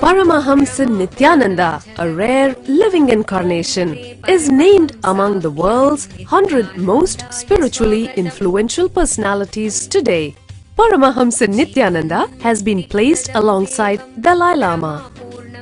Paramahamsa Nithyananda, a rare living incarnation, is named among the world's 100 most spiritually influential personalities today. Paramahamsa Nithyananda has been placed alongside Dalai Lama,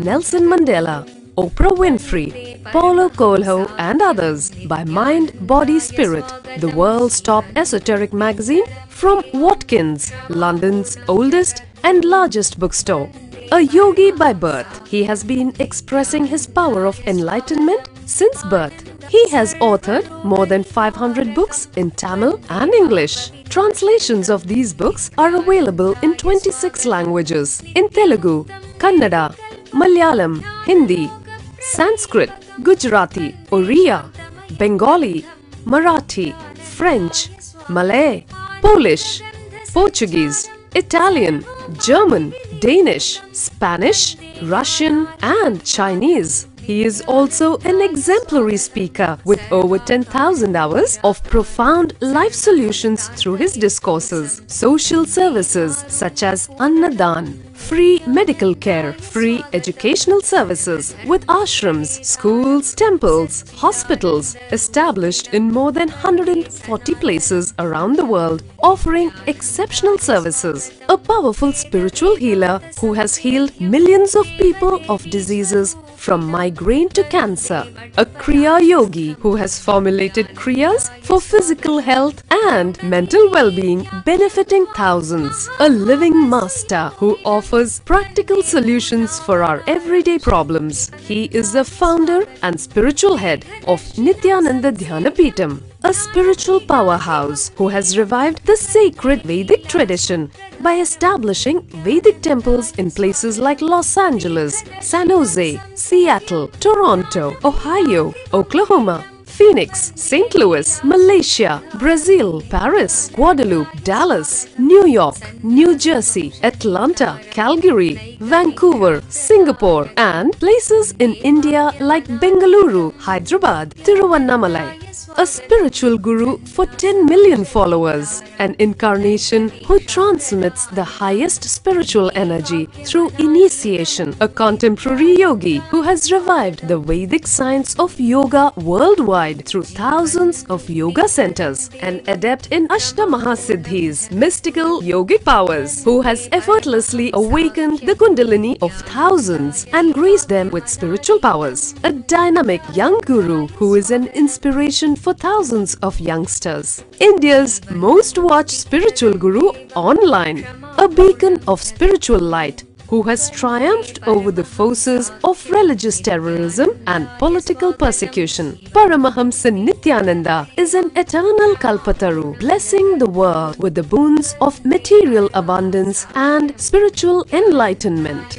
Nelson Mandela, Oprah Winfrey, Paulo Coelho and others by Mind, Body, Spirit, the world's top esoteric magazine from Watkins, London's oldest and largest bookstore. A yogi by birth, he has been expressing his power of enlightenment since birth. He has authored more than 500 books in Tamil and English. Translations of these books are available in 26 languages in Telugu, Kannada, Malayalam, Hindi, Sanskrit, Gujarati, Oriya, Bengali, Marathi, French, Malay, Polish, Portuguese, Italian, German, Danish, Spanish, Russian, and Chinese. He is also an exemplary speaker with over 10,000 hours of profound life solutions through his discourses. Social services such as Annadan, free medical care, free educational services with ashrams, schools, temples, hospitals established in more than 140 places around the world offering exceptional services. A powerful spiritual healer who has healed millions of people of diseases from migraine to cancer. A Kriya Yogi who has formulated Kriyas for physical health and mental well-being benefiting thousands. A living master who offers practical solutions for our everyday problems. He is the founder and spiritual head of Nithyananda Dhyanapitham a spiritual powerhouse who has revived the sacred Vedic tradition by establishing Vedic temples in places like Los Angeles, San Jose, Seattle, Toronto, Ohio, Oklahoma, Phoenix, St. Louis, Malaysia, Brazil, Paris, Guadeloupe, Dallas, New York, New Jersey, Atlanta, Calgary, Vancouver, Singapore, and places in India like Bengaluru, Hyderabad, Tiruvannamalai. A spiritual guru for 10 million followers, an incarnation who transmits the highest spiritual energy through initiation, a contemporary yogi who has revived the Vedic science of yoga worldwide through thousands of yoga centers, an adept in Ashtamaha mystical yogic powers, who has effortlessly awakened the Kundalini of thousands and graced them with spiritual powers, a dynamic young guru who is an inspiration for thousands of youngsters. India's most watched spiritual guru online, a beacon of spiritual light who has triumphed over the forces of religious terrorism and political persecution. Paramahamsa Nithyananda is an eternal Kalpataru, blessing the world with the boons of material abundance and spiritual enlightenment.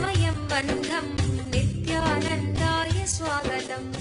बन्धं नित्यानन्दाय स्वागतम्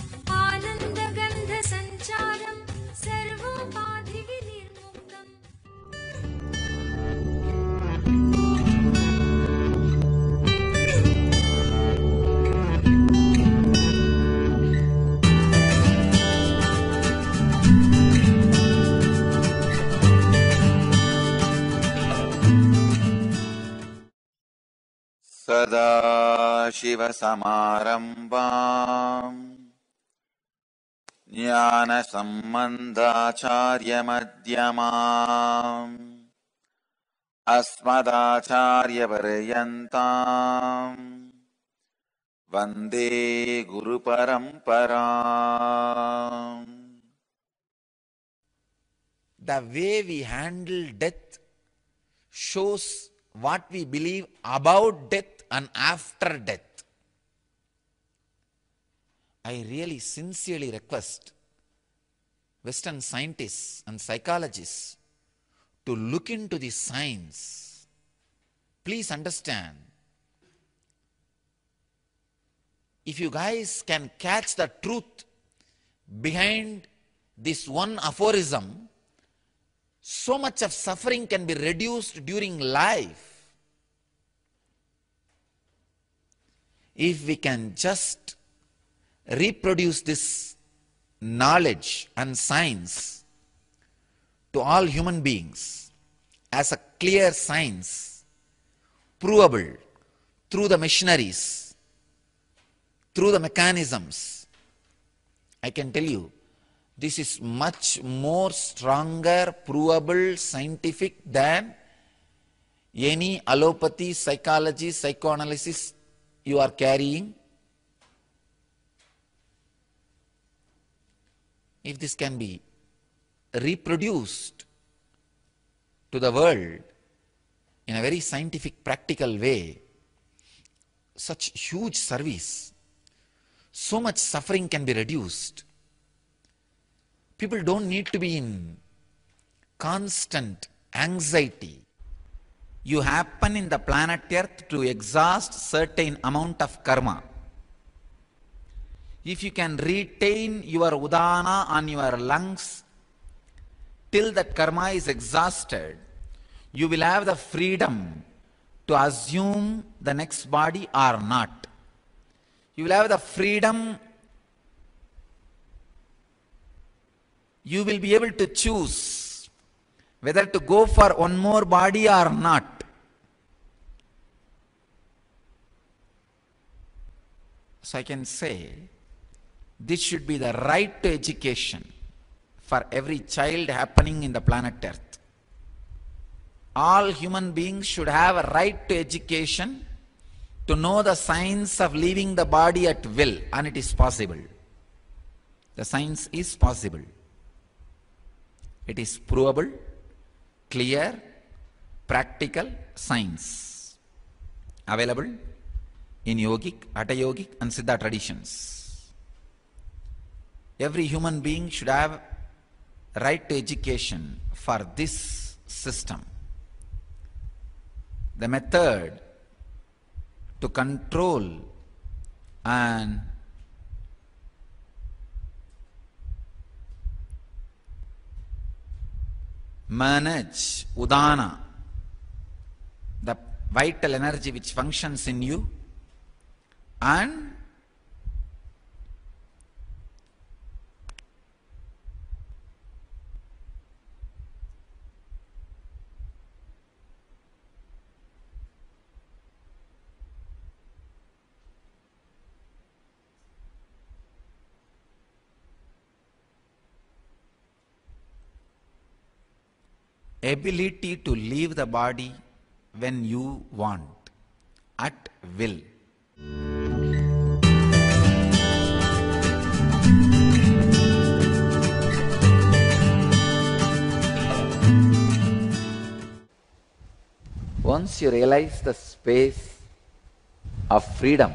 सदाशिवसमारम्भाम् ज्ञानसम्बन्धाचार्यमध्यमाम्। अस्मदाचार्यपर्यन्ताम्। वन्दे the way we handle death shows what we believe about death and after death. I really sincerely request Western scientists and psychologists to look into the science. please understand. If you guys can catch the truth behind this one aphorism, so much of suffering can be reduced during life. If we can just reproduce this knowledge and science to all human beings as a clear science, provable through the machineries, through the mechanisms, I can tell you this is much more stronger, provable, scientific than any allopathy, psychology, psychoanalysis you are carrying. If this can be reproduced to the world in a very scientific, practical way, such huge service, so much suffering can be reduced. People don't need to be in constant anxiety. You happen in the planet Earth to exhaust certain amount of karma. If you can retain your udana on your lungs till that karma is exhausted, you will have the freedom to assume the next body or not. You will have the freedom, you will be able to choose whether to go for one more body or not. So I can say this should be the right to education for every child happening in the planet Earth. All human beings should have a right to education to know the science of leaving the body at will, and it is possible. The science is possible. It is provable, clear, practical science available in yogic, Hatha yogic, and Siddha traditions. Every human being should have right to education for this system. The method to control and manage udana, the vital energy which functions in you, and ability to leave the body when you want at will. Once you realize the space of freedom,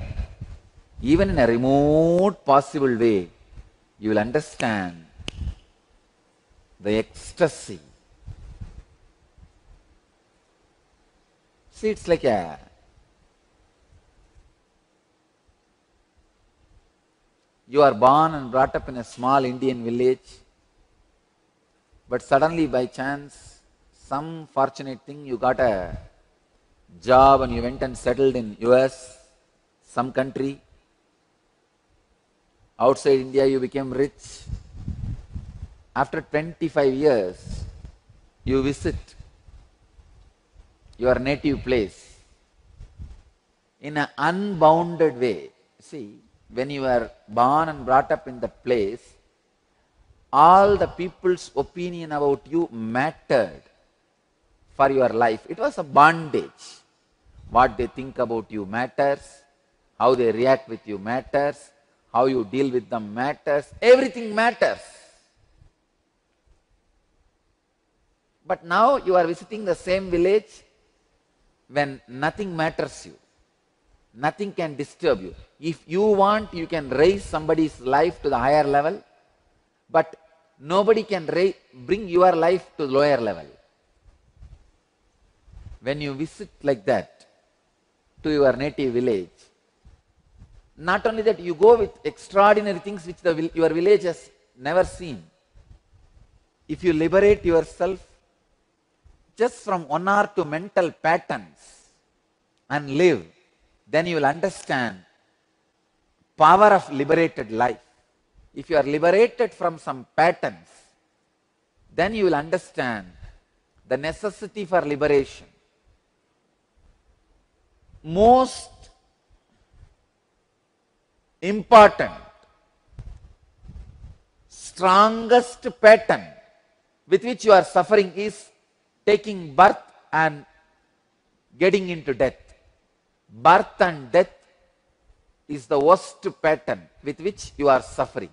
even in a remote possible way, you will understand the ecstasy. See, it's like a you are born and brought up in a small Indian village, but suddenly by chance, some fortunate thing you got a job and you went and settled in US, some country. Outside India, you became rich. After 25 years, you visit your native place in an unbounded way. See, when you were born and brought up in that place, all the people's opinion about you mattered for your life. It was a bondage. What they think about you matters, how they react with you matters, how you deal with them matters, everything matters. But now you are visiting the same village when nothing matters you. Nothing can disturb you. If you want, you can raise somebody's life to the higher level, but nobody can bring your life to the lower level. When you visit like that, to your native village. Not only that, you go with extraordinary things which the, your village has never seen. If you liberate yourself just from one or two mental patterns and live, then you will understand power of liberated life. If you are liberated from some patterns, then you will understand the necessity for liberation. Most important, strongest pattern with which you are suffering is taking birth and getting into death. Birth and death is the worst pattern with which you are suffering.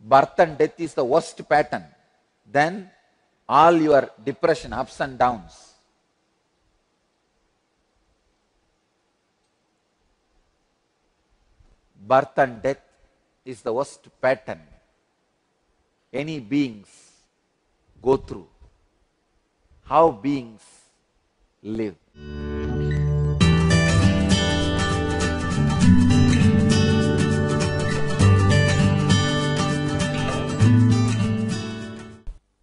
Birth and death is the worst pattern. Then all your depression, ups and downs. Birth and death is the worst pattern any beings go through. How beings live.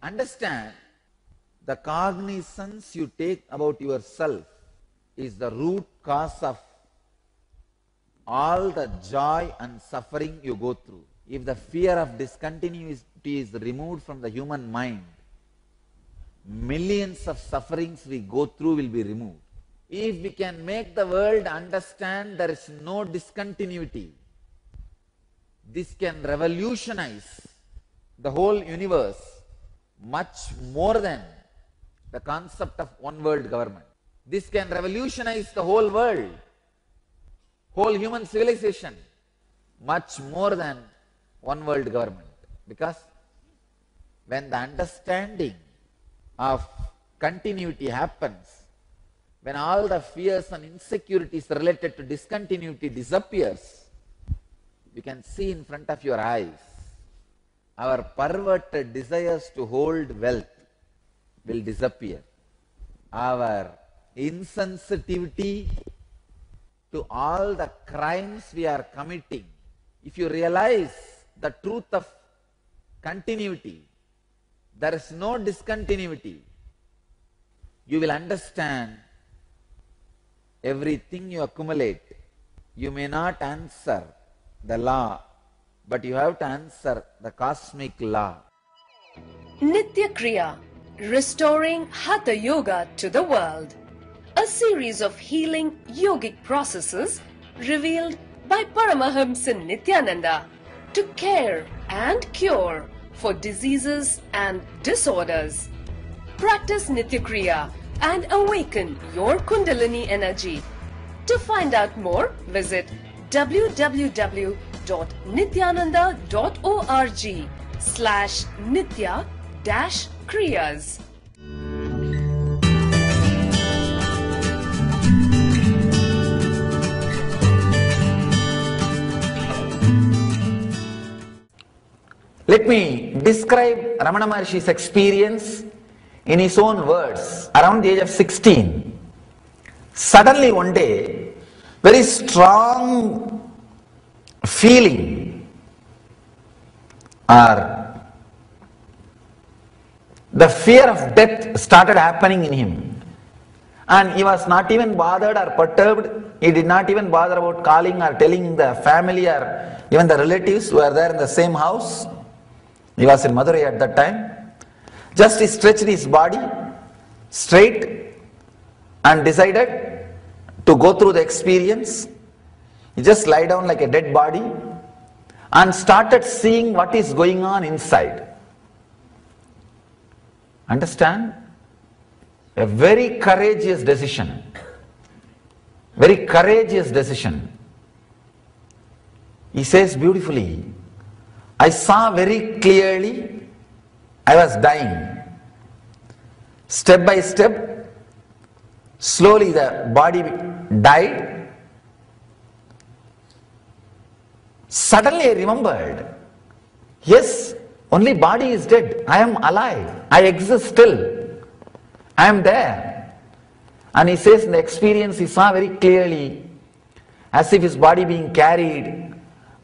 Understand the cognizance you take about yourself is the root cause of all the joy and suffering you go through. If the fear of discontinuity is removed from the human mind, millions of sufferings we go through will be removed. If we can make the world understand there is no discontinuity, this can revolutionize the whole universe much more than the concept of one world government. This can revolutionize the whole world, whole human civilization, much more than one world government. Because when the understanding of continuity happens, when all the fears and insecurities related to discontinuity disappears, you can see in front of your eyes our perverted desires to hold wealth will disappear. Our insensitivity to all the crimes we are committing, if you realize the truth of continuity, there is no discontinuity, you will understand everything you accumulate. You may not answer the law, but you have to answer the cosmic law. Nitya Kriya, restoring Hatha Yoga to the world. A series of healing yogic processes revealed by Paramahamsa Nithyananda to care and cure for diseases and disorders. Practice Nitya Kriya and awaken your Kundalini energy. To find out more, visit www.nithyananda.org slash nitya dash kriyas. Let me describe Ramana Maharshi's experience in his own words around the age of 16. Suddenly, one day, very strong feeling or the fear of death started happening in him. And he was not even bothered or perturbed. He did not even bother about calling or telling the family or even the relatives who were there in the same house. He was in Madurai at that time. Just he stretched his body straight and decided to go through the experience. He just lie down like a dead body and started seeing what is going on inside. Understand? A very courageous decision. Very courageous decision. He says beautifully, I saw very clearly I was dying. Step by step, slowly the body died. Suddenly I remembered, yes, only body is dead. I am alive. I exist still. I am there. And he says in the experience he saw very clearly as if his body being carried,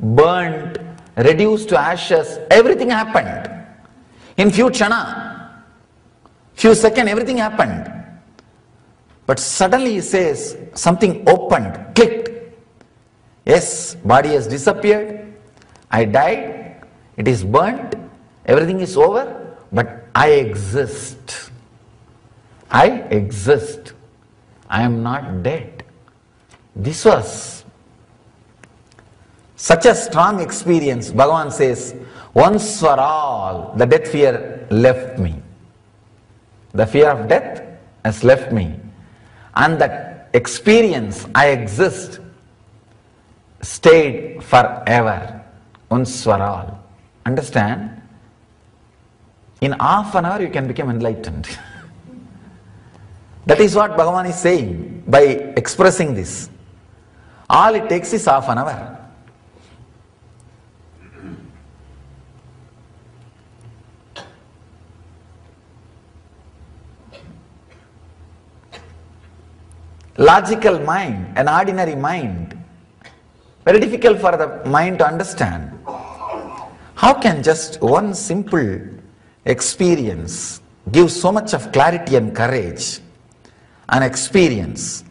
burnt, reduced to ashes, everything happened. In few chana, few seconds, everything happened. But suddenly he says something opened, clicked. Yes, body has disappeared. I died. It is burnt. Everything is over. But I exist. I exist. I am not dead. This was such a strong experience. Bhagavan says, once for all, the death fear left me. The fear of death has left me. And that experience, I exist, stayed forever. Once for all. Understand? In half an hour, you can become enlightened. that is what Bhagavan is saying by expressing this. All it takes is half an hour. Logical mind, an ordinary mind, very difficult for the mind to understand. How can just one simple experience give so much of clarity and courage? An experience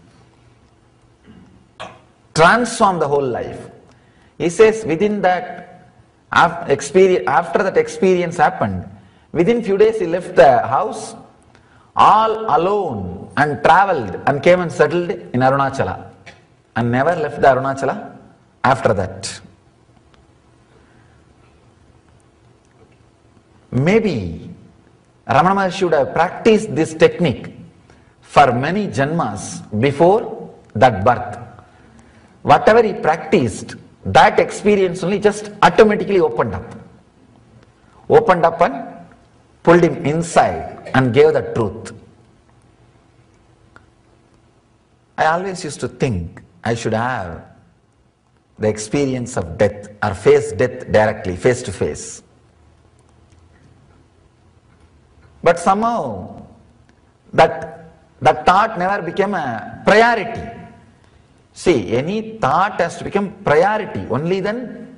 transform the whole life. He says within that experience, after that experience happened, within few days he left the house all alone and traveled and came and settled in Arunachala and never left the Arunachala after that. Maybe Ramana Maharshi should have practiced this technique for many janmas before that birth. Whatever he practiced, that experience only just automatically opened up. Opened up and pulled him inside and gave the truth. I always used to think I should have the experience of death or face death directly, face to face. But somehow that, that thought never became a priority. See, any thought has to become priority. Only then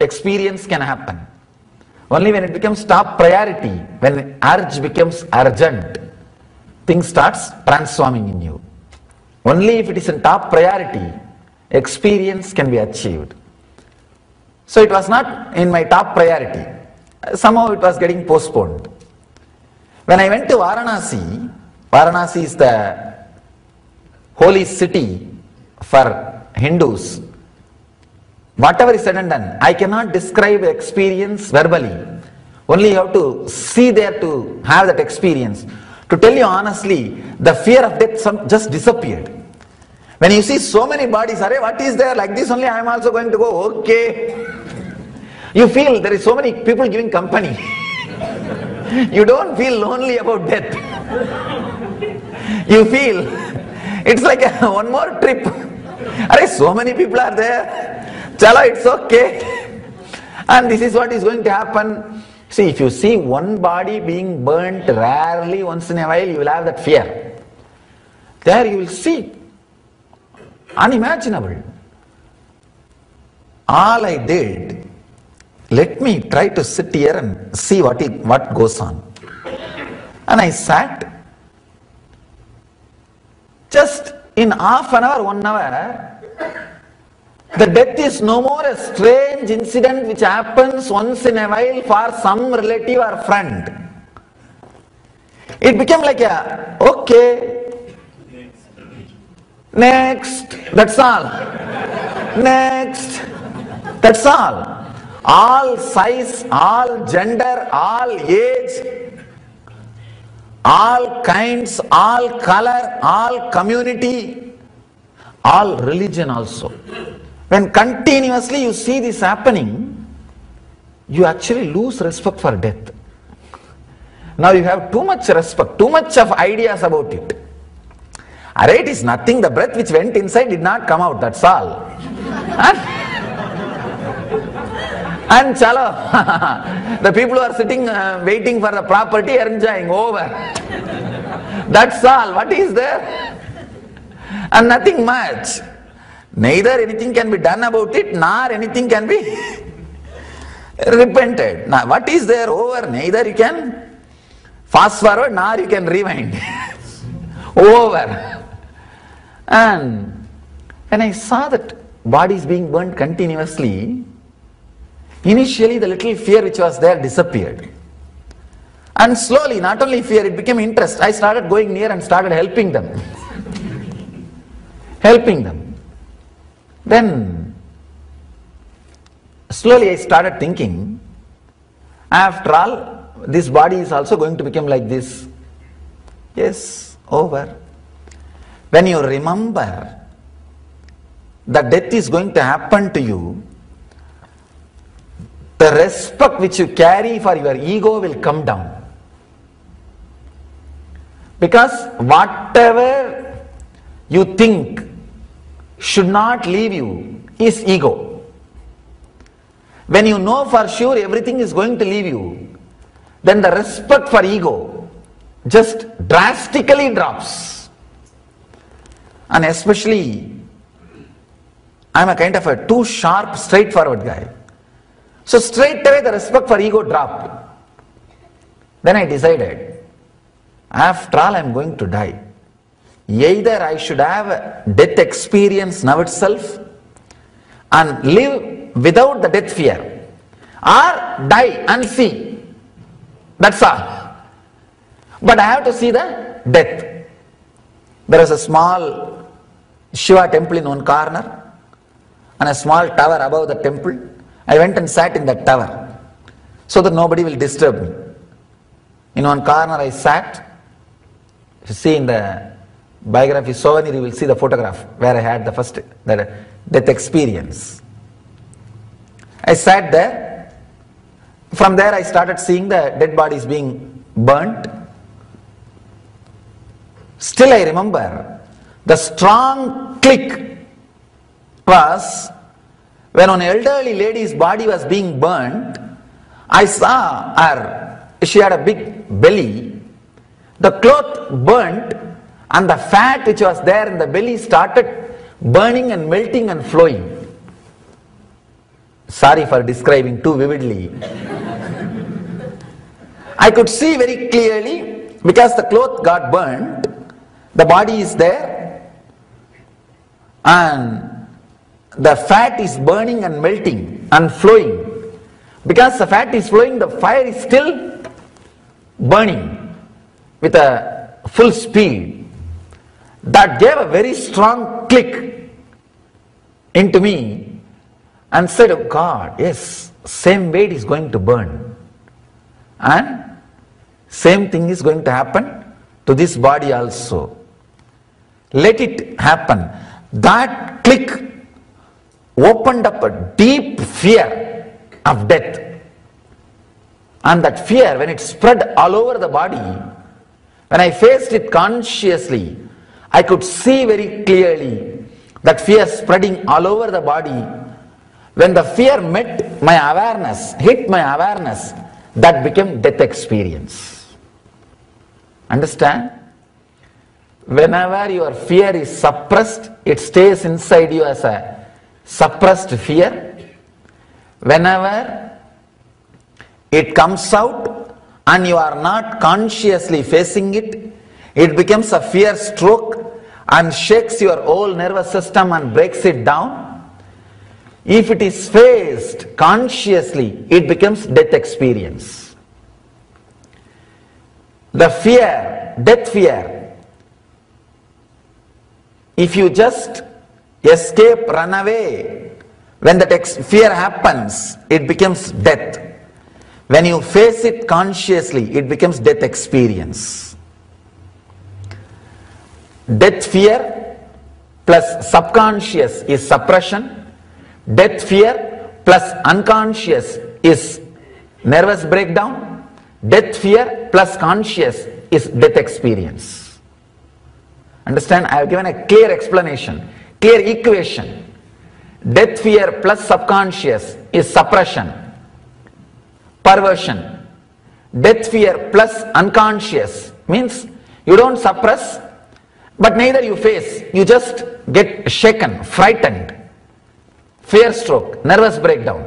experience can happen. Only when it becomes top priority, when urge becomes urgent, things starts transforming in you. Only if it is in top priority, experience can be achieved. So it was not in my top priority. Somehow it was getting postponed. When I went to Varanasi, Varanasi is the holy city for Hindus. Whatever is said and done, I cannot describe experience verbally. Only you have to see there to have that experience. To tell you honestly, the fear of death just disappeared. When you see so many bodies, Array, what is there? Like this only I am also going to go, okay. You feel there is so many people giving company. you don't feel lonely about death. you feel it's like a, one more trip. Array, so many people are there. Chala, it's okay. And this is what is going to happen. See, if you see one body being burnt rarely once in a while, you will have that fear. There you will see. Unimaginable. All I did, let me try to sit here and see what, it, what goes on. And I sat. Just in half an hour, one hour, the death is no more a strange incident which happens once in a while for some relative or friend. It became like a, okay, next, that's all. Next, that's all. All size, all gender, all age, all kinds, all color, all community, all religion also. When continuously you see this happening, you actually lose respect for death. Now you have too much respect, too much of ideas about it. Array, it is nothing, the breath which went inside did not come out, that's all. and, chalo, the people who are sitting uh, waiting for the property are enjoying over. That's all. What is there? and nothing much. Neither anything can be done about it, nor anything can be repented. Now, what is there over? Neither you can fast forward, nor you can rewind. over. And when I saw that body is being burnt continuously, initially the little fear which was there disappeared. And slowly, not only fear, it became interest. I started going near and started helping them. helping them. Then, slowly I started thinking, after all, this body is also going to become like this. Yes, over. When you remember that death is going to happen to you, the respect which you carry for your ego will come down. Because whatever you think should not leave you is ego. When you know for sure everything is going to leave you, then the respect for ego just drastically drops. And especially, I'm a kind of a too sharp, straightforward guy. So straight away the respect for ego dropped. Then I decided, after all I'm going to die. Either I should have death experience now itself and live without the death fear or die and see. That's all. But I have to see the death. There is a small Shiva temple in one corner and a small tower above the temple. I went and sat in that tower so that nobody will disturb me. In one corner I sat. If see in the biography souvenir, you will see the photograph where I had the first the death experience. I sat there. From there I started seeing the dead bodies being burnt. Still I remember the strong click was when an elderly lady's body was being burnt, I saw her, she had a big belly, the cloth burnt and the fat which was there in the belly started burning and melting and flowing. Sorry for describing too vividly. I could see very clearly because the cloth got burnt, the body is there and the fat is burning and melting and flowing. Because the fat is flowing, the fire is still burning with a full speed. That gave a very strong click into me and said, Oh God, yes, same it is going to burn. And same thing is going to happen to this body also. Let it happen. That click opened up a deep fear of death. And that fear, when it spread all over the body, when I faced it consciously, I could see very clearly that fear spreading all over the body. When the fear met my awareness, hit my awareness, that became death experience. Understand? Whenever your fear is suppressed, it stays inside you as a suppressed fear. Whenever it comes out and you are not consciously facing it, it becomes a fear stroke and shakes your whole nervous system and breaks it down. If it is faced consciously, it becomes death experience. The fear, death fear, if you just escape, run away, when that fear happens, it becomes death. When you face it consciously, it becomes death experience. Death fear plus subconscious is suppression. Death fear plus unconscious is nervous breakdown. Death fear plus conscious is death experience. Understand? I have given a clear explanation, clear equation. Death fear plus subconscious is suppression, perversion. Death fear plus unconscious means you don't suppress, But neither you face, you just get shaken, frightened, fear stroke, nervous breakdown.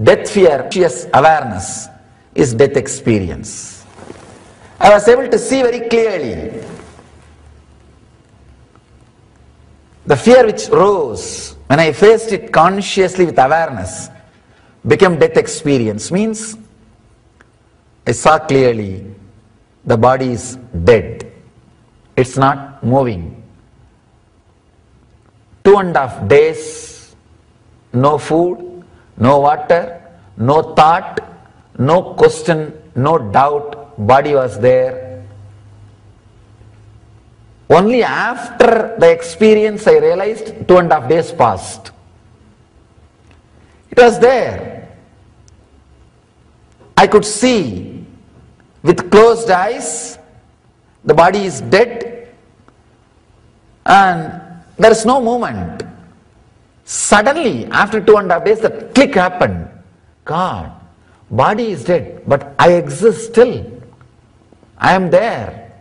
Death fear, conscious awareness is death experience. I was able to see very clearly the fear which rose when I faced it consciously with awareness became death experience means I saw clearly the body is dead. It's not moving. Two and a half days, no food, no water, no thought, no question, no doubt, body was there. Only after the experience I realized two and a half days passed. It was there. I could see with closed eyes the body is dead and there is no movement. Suddenly, after two and a half days, the click happened. God, body is dead, but I exist still. I am there.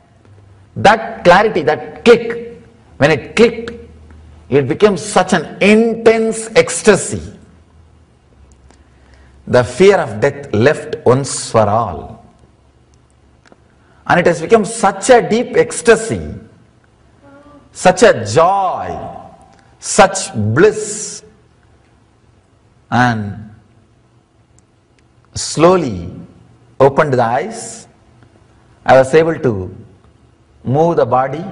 That clarity, that click, when it clicked, it became such an intense ecstasy. The fear of death left once for all. And it has become such a deep ecstasy, such a joy, such bliss. And slowly opened the eyes. I was able to move the body.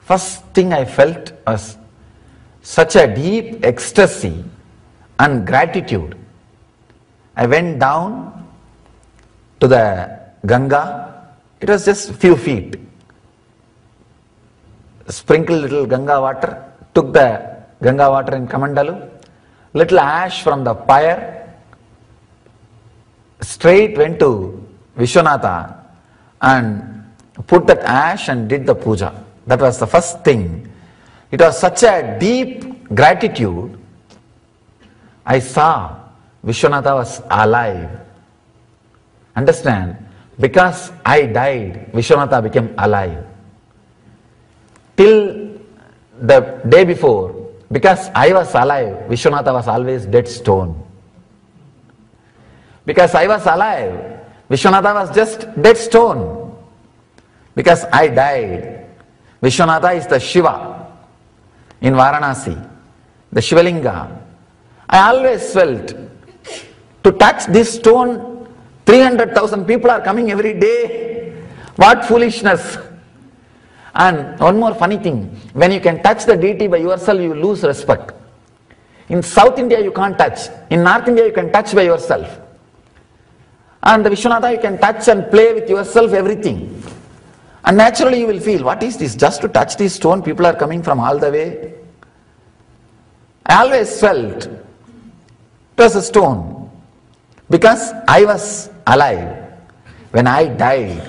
First thing I felt was such a deep ecstasy and gratitude. I went down to the Ganga. It was just a few feet. Sprinkled little Ganga water, took the Ganga water in Kamandalu, little ash from the pyre, straight went to Vishwanatha and put that ash and did the puja. That was the first thing. It was such a deep gratitude. I saw Vishwanatha was alive. Understand? Because I died, Vishwanatha became alive. Till the day before, because I was alive, Vishwanatha was always dead stone. Because I was alive, Vishwanatha was just dead stone. Because I died, Vishwanatha is the Shiva in Varanasi, the Shivalinga. I always felt to touch this stone, 300,000 people are coming every day. What foolishness! And one more funny thing, when you can touch the deity by yourself, you lose respect. In South India, you can't touch. In North India, you can touch by yourself. And the Vishwanatha, you can touch and play with yourself everything. And naturally, you will feel, what is this? Just to touch this stone, people are coming from all the way. I always felt it was a stone because I was alive. When I died,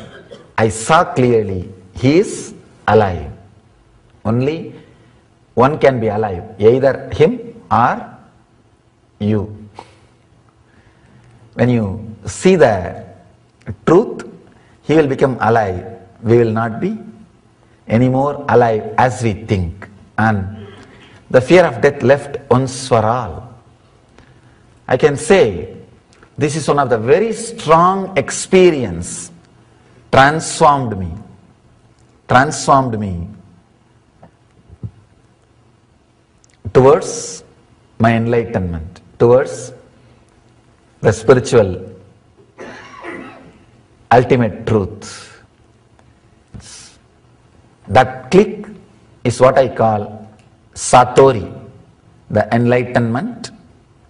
I saw clearly he is alive. Only one can be alive, either him or you. When you see the truth, he will become alive. We will not be anymore alive as we think. And the fear of death left once for all. I can say this is one of the very strong experience. Transformed me. Transformed me. Towards my enlightenment. Towards the spiritual ultimate truth. That click is what i call satori the enlightenment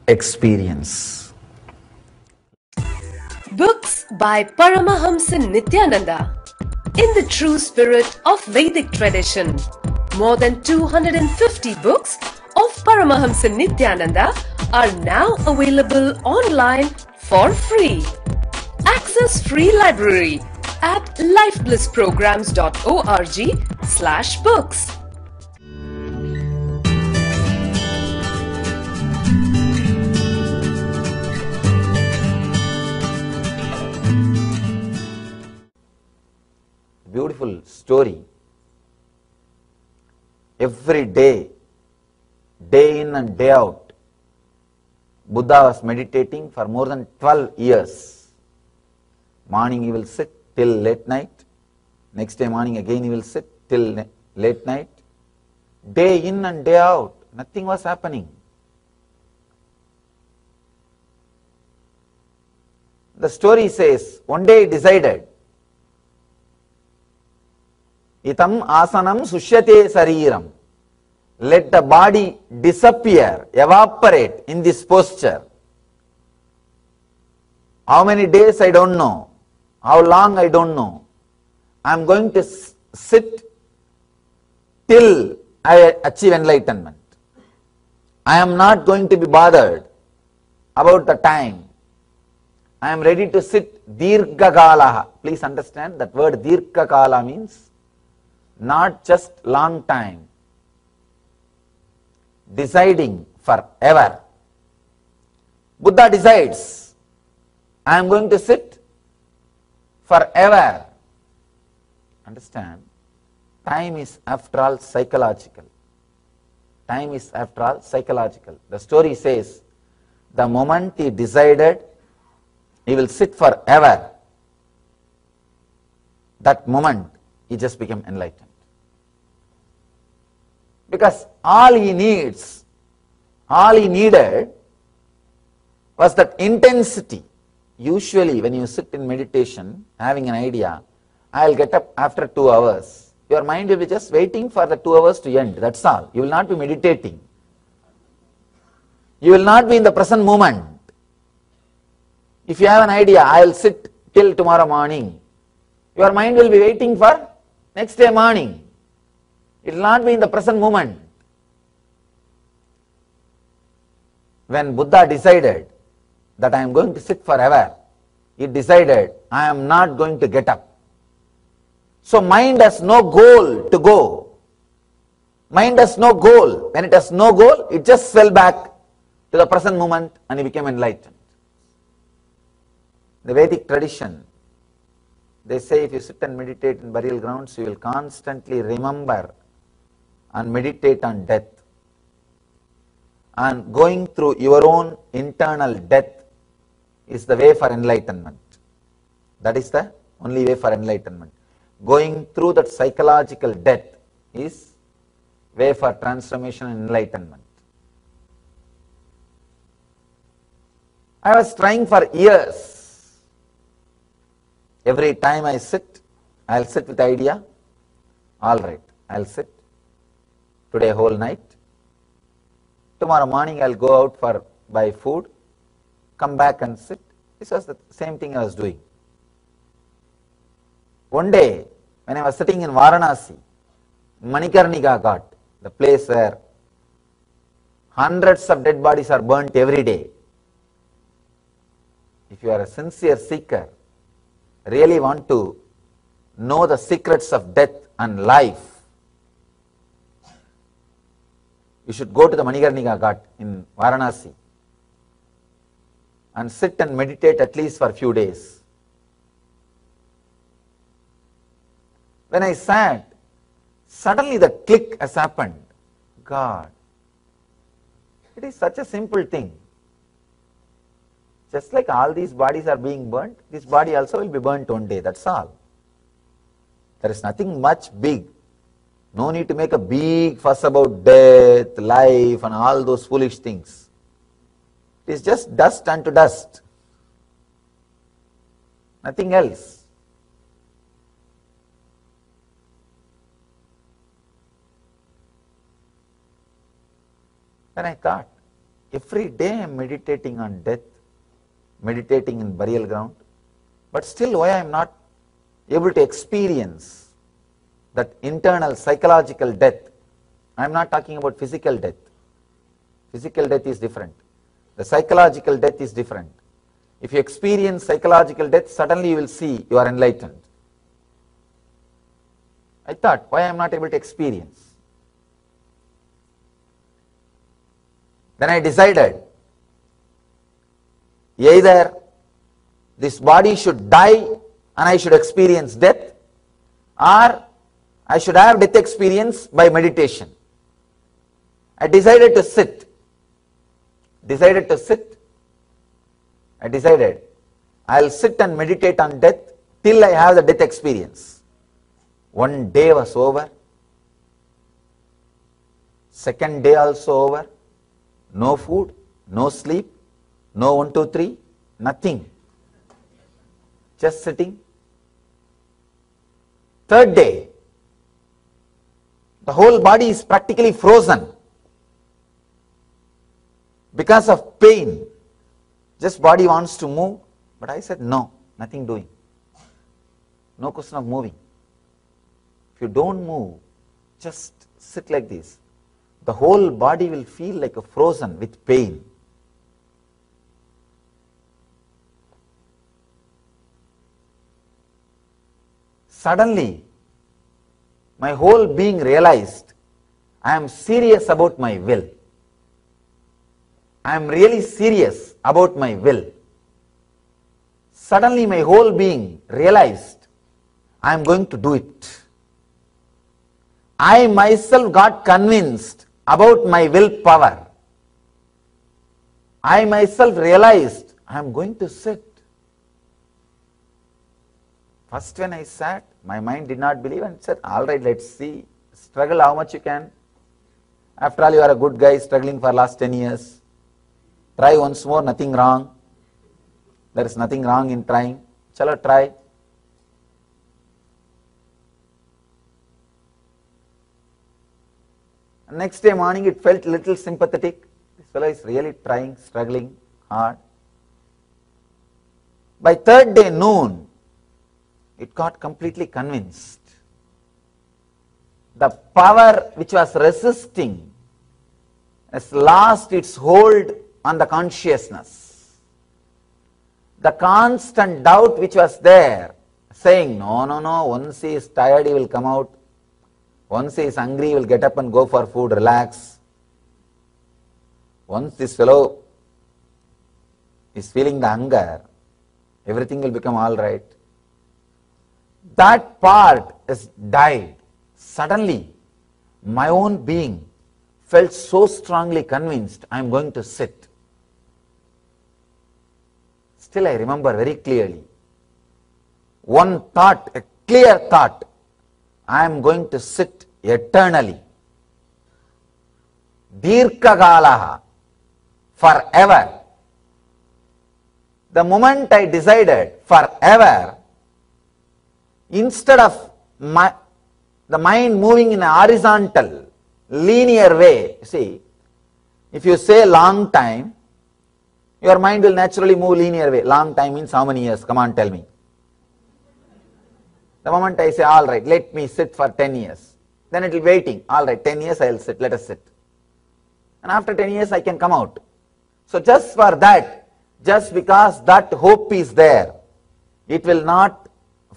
experience Books by Paramahamsa Nithyananda in the true spirit of Vedic tradition. More than 250 books of Paramahamsa Nithyananda are now available online for free. Access free library at lifeblissprograms.org slash books. Beautiful story every day, day in and day out. Buddha was meditating for more than 12 years. Morning he will sit till late night. Next day morning again he will sit till late night. Day in and day out, nothing was happening. The story says, one day he decided, Itam asanam sushyate sariram. Let the body disappear, evaporate in this posture. How many days I don't know. How long I don't know. I am going to s- sit till I achieve enlightenment. I am not going to be bothered about the time. I am ready to sit dirghakalaha. Please understand that word dirghakala means not just long time. Deciding forever. Buddha decides, I am going to sit forever. Understand? Time is after all psychological. Time is after all psychological. The story says, the moment he decided he will sit forever, that moment he just became enlightened. Because all he needs, all he needed was that intensity. Usually, when you sit in meditation, having an idea, I'll get up after two hours. Your mind will be just waiting for the two hours to end. That's all. You will not be meditating. You will not be in the present moment. If you have an idea, I'll sit till tomorrow morning. Your mind will be waiting for next day morning. It will not be in the present moment. When Buddha decided that I am going to sit forever, he decided I am not going to get up. So mind has no goal to go. Mind has no goal. When it has no goal, it just fell back to the present moment and he became enlightened. The Vedic tradition, they say if you sit and meditate in burial grounds, you will constantly remember and meditate on death. And going through your own internal death is the way for enlightenment. That is the only way for enlightenment. Going through that psychological death is way for transformation and enlightenment. I was trying for years. Every time I sit, I'll sit with idea. All right, I'll sit today whole night. Tomorrow morning I'll go out for buy food, come back and sit. This was the same thing I was doing. One day, when I was sitting in Varanasi, Manikarnika Ghat, the place where hundreds of dead bodies are burnt every day. If you are a sincere seeker, really want to know the secrets of death and life, you should go to the Manikarnika Ghat in Varanasi and sit and meditate at least for a few days. When I sat, suddenly the click has happened. God, it is such a simple thing. Just like all these bodies are being burnt, this body also will be burnt one day, that's all. There is nothing much big. No need to make a big fuss about death, life, and all those foolish things. It is just dust unto dust. Nothing else. Then I thought, every day I am meditating on death, meditating in burial ground, but still why I am not able to experience that internal psychological death. I am not talking about physical death. Physical death is different. The psychological death is different. If you experience psychological death, suddenly you will see you are enlightened. I thought, why I am not able to experience? Then I decided, either this body should die and I should experience death, or I should have death experience by meditation. I decided to sit. Decided to sit. I decided I'll sit and meditate on death till I have the death experience. One day was over. Second day also over. No food, no sleep, no one, two, three, nothing. Just sitting. Third day, the whole body is practically frozen because of pain. Just body wants to move, but I said no, nothing doing. No question of moving. If you don't move, just sit like this. The whole body will feel like a frozen with pain. Suddenly, my whole being realized I am serious about my will. I am really serious about my will. Suddenly, my whole being realized I am going to do it. I myself got convinced about my willpower. I myself realized I am going to sit. First, when I sat, my mind did not believe and said, All right, let's see. Struggle how much you can. After all, you are a good guy struggling for last 10 years. Try once more, nothing wrong. There is nothing wrong in trying. Chalo, try. Next day morning, it felt little sympathetic. This fellow is really trying, struggling hard. By third day noon, it got completely convinced. The power which was resisting has lost its hold on the consciousness. The constant doubt which was there, saying, No, no, no, once he is tired, he will come out. Once he is hungry, he will get up and go for food, relax. Once this fellow is feeling the hunger, everything will become all right. That part is died. Suddenly, my own being felt so strongly convinced I am going to sit. Still, I remember very clearly one thought, a clear thought I am going to sit eternally. Dirghakalaha, forever. The moment I decided forever, instead of my, the mind moving in a horizontal, linear way, see, if you say long time, your mind will naturally move linear way. Long time means how many years? Come on, tell me. The moment I say, all right, let me sit for 10 years, then it will waiting. All right, 10 years I will sit, let us sit. And after 10 years I can come out. So just for that, just because that hope is there, it will not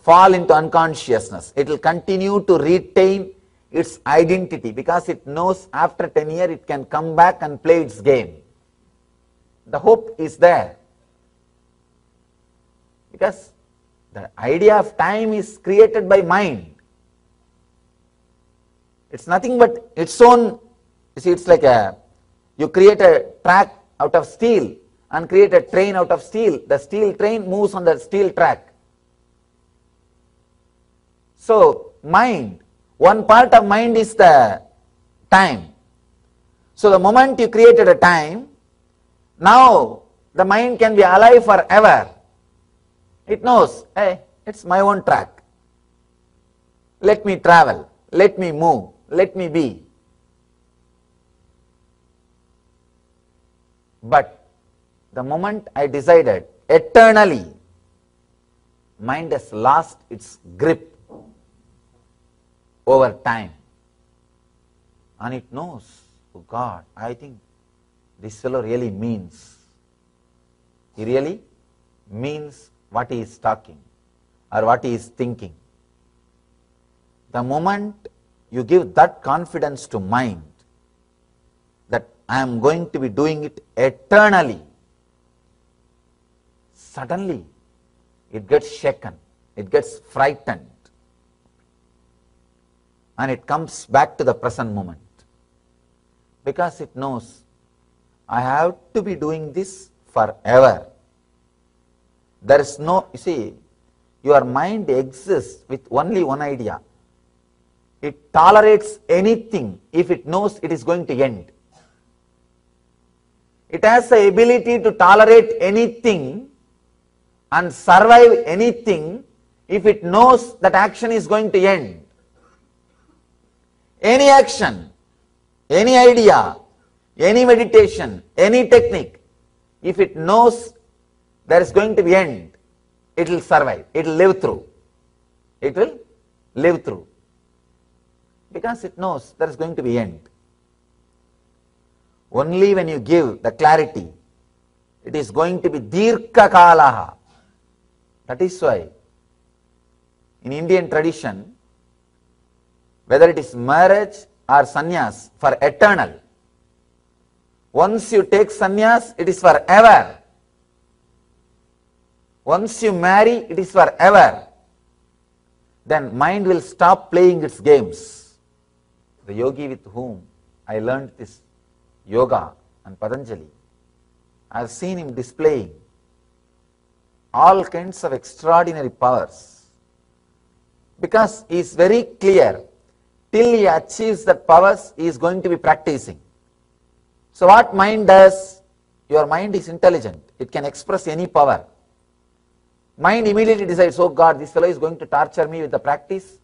fall into unconsciousness. It will continue to retain its identity because it knows after 10 years it can come back and play its game. The hope is there. Because the idea of time is created by mind. It's nothing but its own, you see, it's like a, you create a track out of steel and create a train out of steel. The steel train moves on the steel track. So, mind, one part of mind is the time. So, the moment you created a time, now the mind can be alive forever. It knows, hey, it's my own track. Let me travel, let me move, let me be. But the moment I decided eternally, mind has lost its grip over time. And it knows, oh God, I think this fellow really means. He really means what he is talking or what he is thinking. The moment you give that confidence to mind that I am going to be doing it eternally, suddenly it gets shaken, it gets frightened, and it comes back to the present moment. Because it knows I have to be doing this forever. There is no, you see, your mind exists with only one idea. It tolerates anything if it knows it is going to end. It has the ability to tolerate anything and survive anything if it knows that action is going to end. Any action, any idea, any meditation, any technique, if it knows there is going to be end, it will survive, it will live through. It will live through. Because it knows there is going to be end. Only when you give the clarity, it is going to be dirghakalaha. That is why in Indian tradition, whether it is marriage or sannyas for eternal, once you take sannyas, it is forever. Once you marry, it is forever. Then mind will stop playing its games. The yogi with whom I learned this yoga and Patanjali, I have seen him displaying all kinds of extraordinary powers. Because he is very clear, till he achieves that powers, he is going to be practicing. So what mind does? Your mind is intelligent. It can express any power. Mind immediately decides, oh God, this fellow is going to torture me with the practice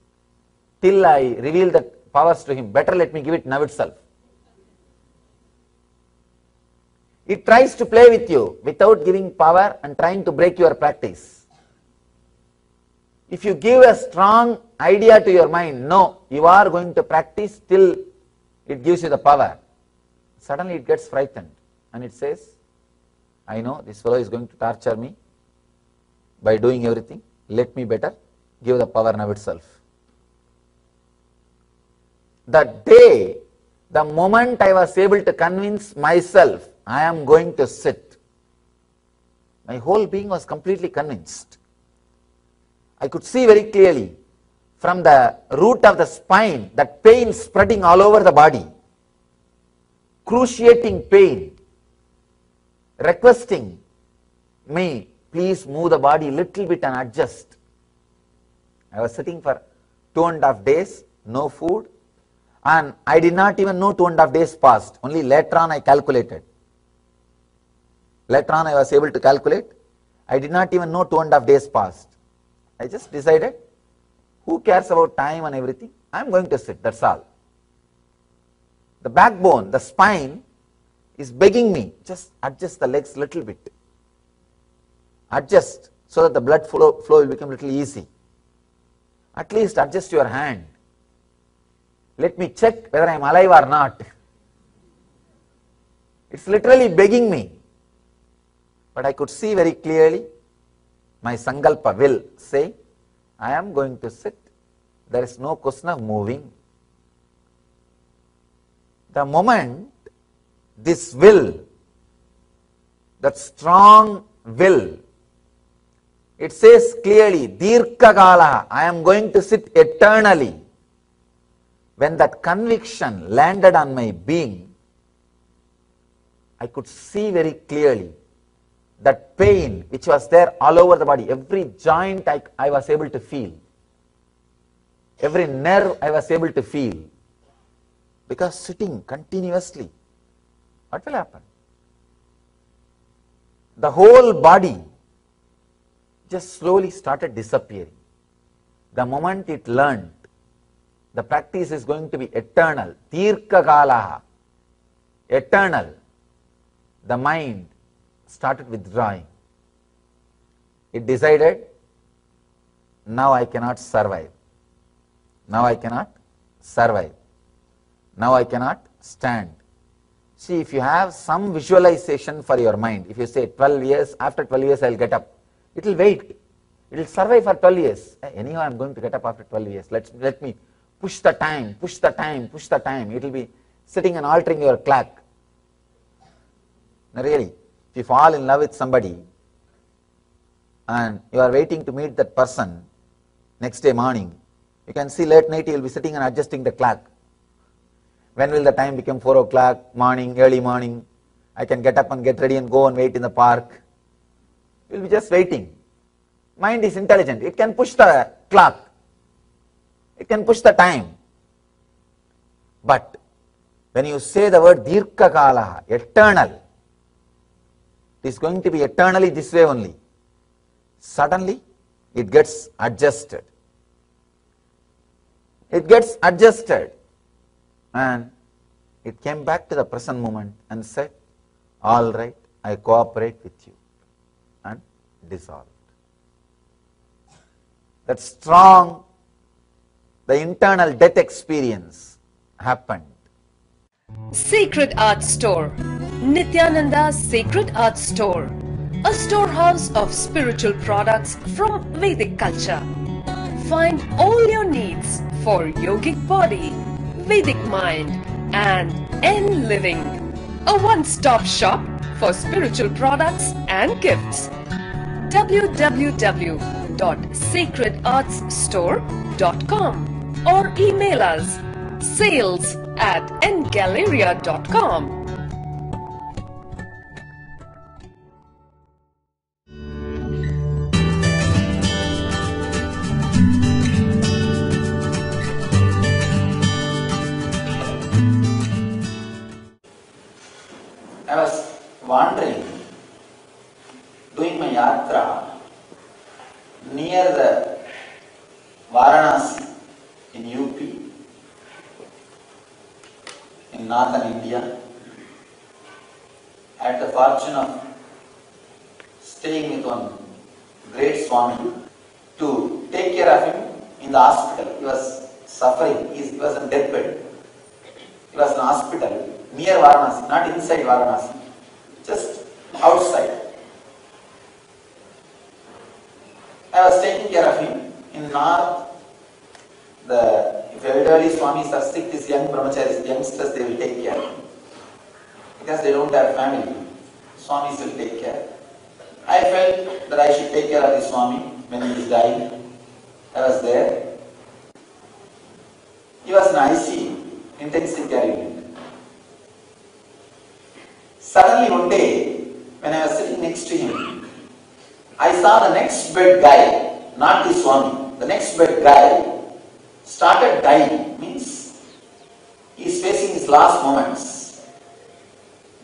till I reveal the powers to him. Better let me give it now itself. It tries to play with you without giving power and trying to break your practice. If you give a strong idea to your mind, no, you are going to practice till it gives you the power. Suddenly it gets frightened and it says, I know this fellow is going to torture me by doing everything. Let me better give the power now itself. The day, the moment I was able to convince myself I am going to sit, my whole being was completely convinced. I could see very clearly from the root of the spine that pain spreading all over the body, cruciating pain, requesting me, please move the body little bit and adjust. I was sitting for two and a half days, no food, and I did not even know two and a half days passed. Only later on I calculated. Later on I was able to calculate. I did not even know two and a half days passed. I just decided, who cares about time and everything? I am going to sit, that's all. The backbone, the spine is begging me, just adjust the legs little bit. Adjust so that the blood flow, flow will become little easy. At least adjust your hand. Let me check whether I am alive or not. It's literally begging me. But I could see very clearly my sankalpa will say, I am going to sit. There is no question of moving. The moment this will, that strong will, it says clearly, Dirghakala, I am going to sit eternally. When that conviction landed on my being, I could see very clearly that pain which was there all over the body, every joint I, I was able to feel, every nerve I was able to feel. Because sitting continuously, what will happen? The whole body just slowly started disappearing. The moment it learned, the practice is going to be eternal, dirghakalaha, eternal. The mind started withdrawing. It decided, now I cannot survive. Now I cannot survive. Now I cannot stand. See, if you have some visualization for your mind, if you say 12 years, after 12 years I will get up, it will wait. It will survive for 12 years. Eh, Anyhow, I am going to get up after 12 years. Let, let me push the time, push the time, push the time. It will be sitting and altering your clock. Really, you fall in love with somebody and you are waiting to meet that person next day morning, you can see late night you will be sitting and adjusting the clock. When will the time become 4 o'clock, morning, early morning? I can get up and get ready and go and wait in the park. We'll be just waiting. Mind is intelligent. It can push the clock. It can push the time. But when you say the word Dirghakala, eternal, is going to be eternally this way only. Suddenly, it gets adjusted. It gets adjusted. And it came back to the present moment and said, All right, I cooperate with you. And dissolved. That strong, the internal death experience happened. Sacred Art Store. Nithyananda Sacred Art Store. A storehouse of spiritual products from Vedic culture. Find all your needs for yogic body, Vedic mind, and N living. A one stop shop for spiritual products and gifts. www.sacredartsstore.com or email us sales at ngalleria.com. I was wandering, doing my yatra near the Varanasi in UP, in northern India. Had the fortune of staying with one great Swami to take care of him in the hospital. He was suffering, he was on deathbed. He was in hospital near Varanasi, not inside Varanasi, just outside. I was taking care of him in north. Elderly swamis are sick, these young brahmacharis, youngsters, they will take care because they don't have family. Swamis will take care. I felt that I should take care of the swami when he is dying. I was there. He was an IC, intensive care unit. Suddenly one day, when I was sitting next to him, I saw the next bed guy, not the Swami, the next bed guy started dying. Means he is facing his last moments.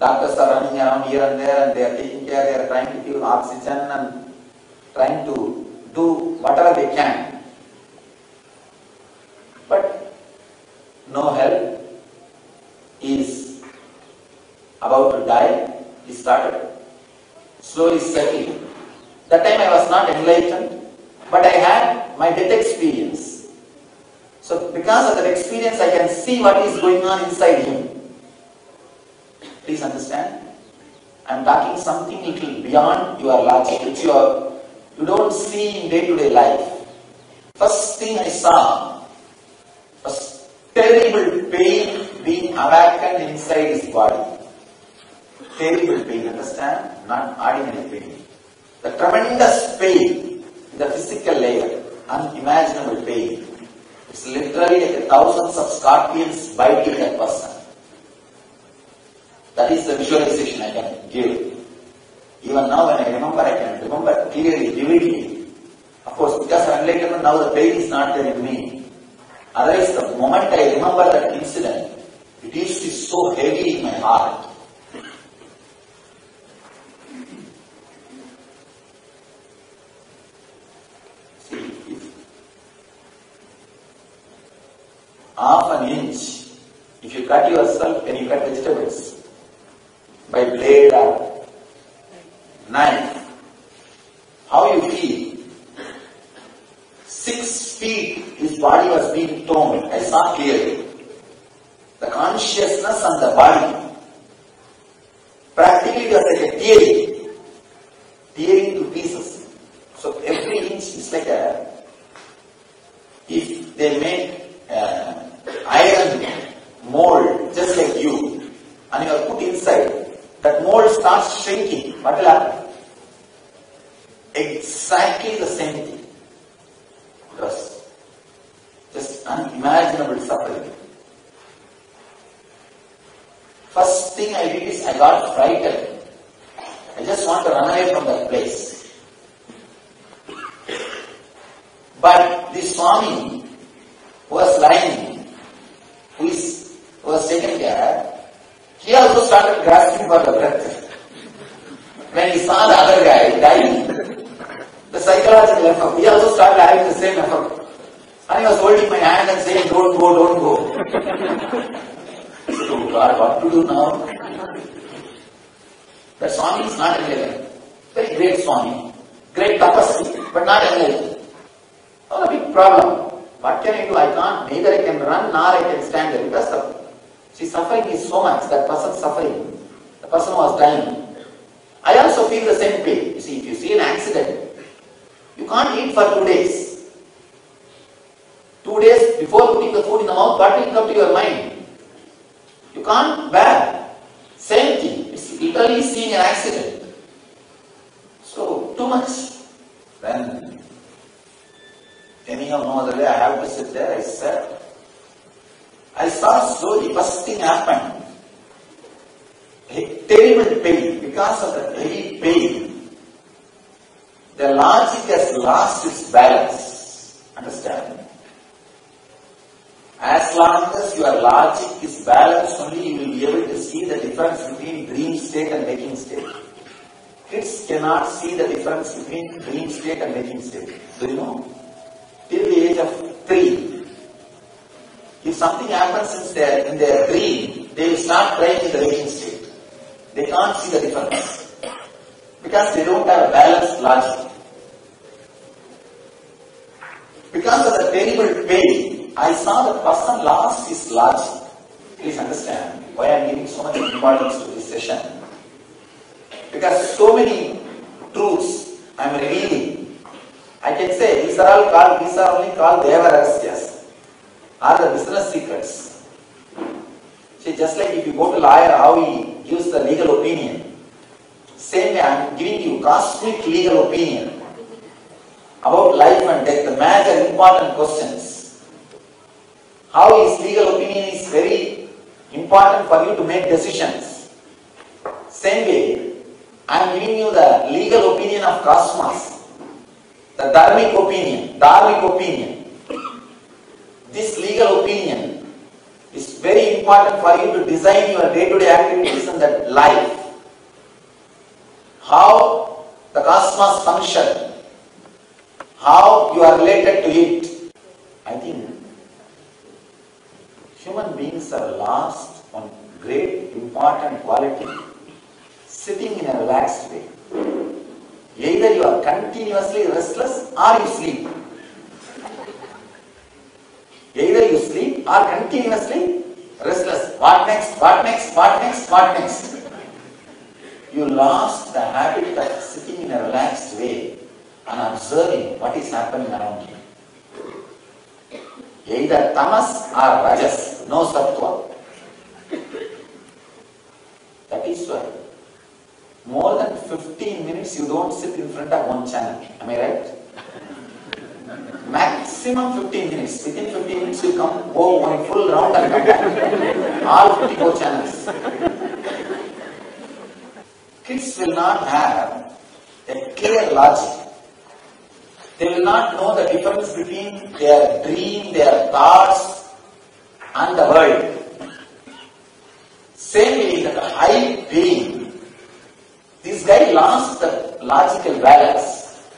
Doctors are running around here and there and they are taking care, they are trying to give oxygen and trying to do whatever they can. But no help. He is about to die. He started slowly settling. That time I was not enlightened, but I had my death experience. So because of that experience, I can see what is going on inside him. Please understand. I am talking something little beyond your logic, which you, are, you don't see in day-to-day life. First thing I saw was terrible pain being awakened inside his body. Terrible pain, understand? Not ordinary pain. The tremendous pain in the physical layer, unimaginable pain. It's literally like thousands of scorpions biting that person. That is the visualization I can give. Even now when I remember, I can remember clearly, vividly. Of course, because enlightenment, now the pain is not there in me. Otherwise, the moment I remember that incident, it used to be so heavy in my heart. Half an inch, if you cut yourself when you cut vegetables by blade Kids cannot see the difference between dream state and waking state. Do you know? Till the age of three, if something happens in their, in their dream, they will start crying in the waking state. They can't see the difference. Because they don't have a balanced logic. Because of the terrible pain, I saw the person lost his logic. Please understand why I am giving so much importance to this session. Because so many truths I am revealing. I can say these are all called, these are only called Deva Rahasyas, are the business secrets. See, just like if you go to lawyer, how he gives the legal opinion. Same way I am giving you cosmic legal opinion about life and death, the major important questions. How his legal opinion is very important for you to make decisions. Same way, I am giving you the legal opinion of cosmos, the dharmic opinion, dharmic opinion. This legal opinion is very important for you to design your day-to-day activities in that life. How the cosmos function, how you are related to it. I think human beings are lost on great important quality, sitting in a relaxed way. Either you are continuously restless or you sleep. Either you sleep or continuously restless. What next? What next? What next? What next? You lost the habit of sitting in a relaxed way and observing what is happening around you. Either tamas or rajas, no sattva. That is why more than 15 minutes you don't sit in front of one channel. Am I right? Maximum 15 minutes. Within 15 minutes you come, go one full round and come back. All 54 channels. Kids will not have a clear logic. They will not know the difference between their dream, their thoughts, and the world. Same way that high guy lost the logical balance.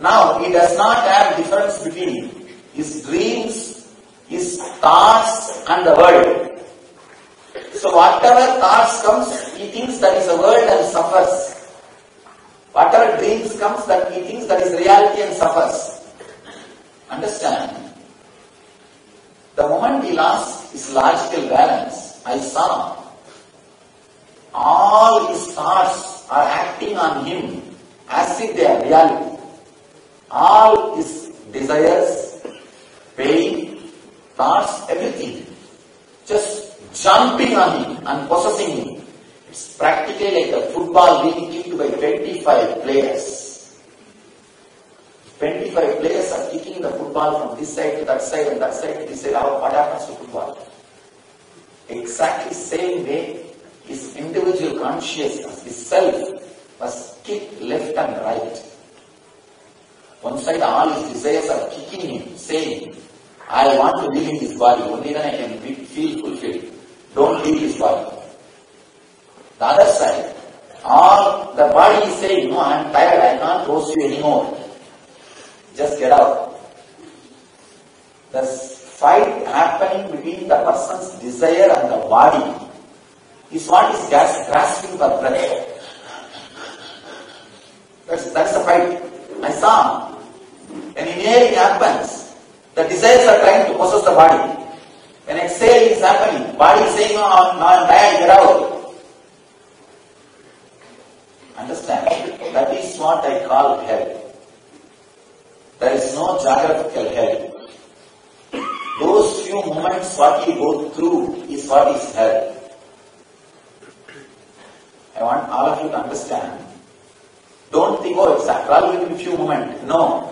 Now he does not have difference between his dreams, his thoughts, and the world. So whatever thoughts comes, he thinks that is a world and suffers. Whatever dreams comes, that he thinks that is reality and suffers. Understand? The moment he lost his logical balance, I saw all his thoughts are acting on him as if they are reality. All his desires, pain, thoughts, everything just jumping on him and possessing him. It's practically like a football being kicked by 25 players. 25 players are kicking the football from this side to that side and that side to this side. What happens to football? Exactly same way his individual consciousness, his self, was kicked left and right. One side, all his desires are kicking him, saying, I want to live in this body, only then I can be, feel fulfilled. Don't leave this body. The other side, all the body is saying, No, I am tired, I can't force you anymore. Just get out. The fight happening between the person's desire and the body is what is gas, grasping for breath. That's, that's the fight. I saw. When inhaling happens, the desires are trying to possess the body. When exhaling is happening, body is saying, no, no, I'm tired, get out. Understand? That is what I call hell. There is no geographical hell. Those few moments what you go through is what is hell. I want all of you to understand. Don't think, oh, it's will be a few moments. No.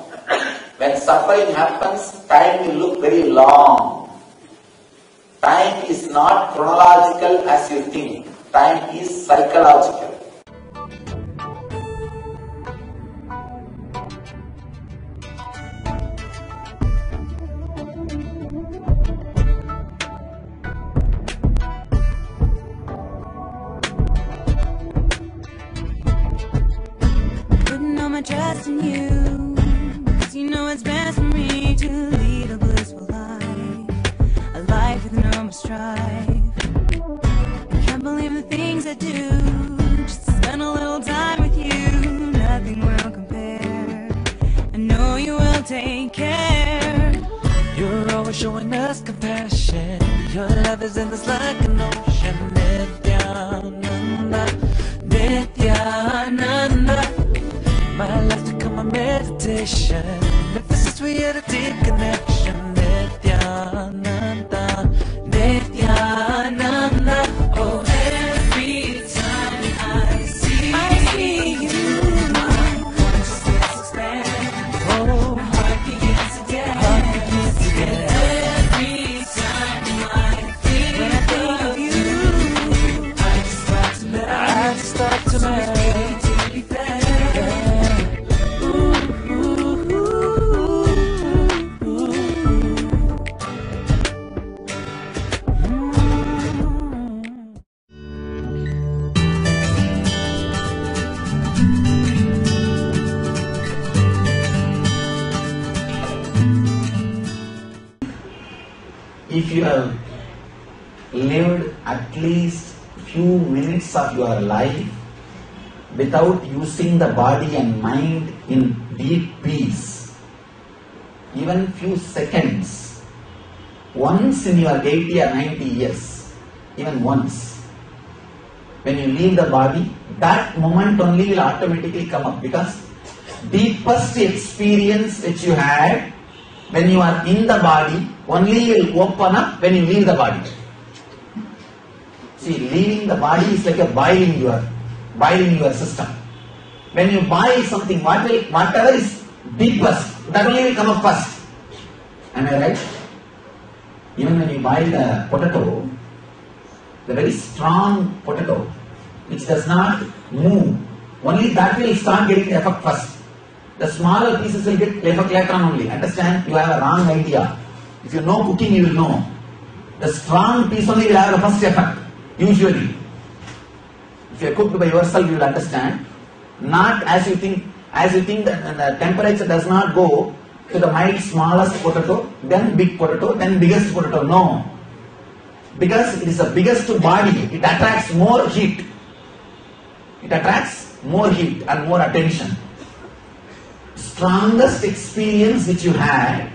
When suffering happens, time will look very long. Time is not chronological as you think. Time is psychological. You know it's best for me to lead a blissful life. A life with no more strife. I can't believe the things I do. Just to spend a little time with you. Nothing will compare. I know you will take care. You're always showing us compassion. Your love is endless like the body and mind in deep peace, even few seconds, once in your 80 or 90 years, even once, when you leave the body, that moment only will automatically come up because deepest experience which you had when you are in the body only will open up when you leave the body. See, leaving the body is like a boiling your boiling your system. When you buy something, whatever is deepest, that only will come up first. Am I right? Even when you buy the potato, the very strong potato, which does not move, only that will start getting the effect first. The smaller pieces will get effect later on only. Understand? You have a wrong idea. If you know cooking, you will know. The strong piece only will have the first effect, usually. If you are cooked by yourself, you will understand. Not as you think, as you think that uh, the temperature does not go to the mild smallest potato, then big potato, then biggest potato. No. Because it is the biggest body, it attracts more heat. It attracts more heat and more attention. Strongest experience which you had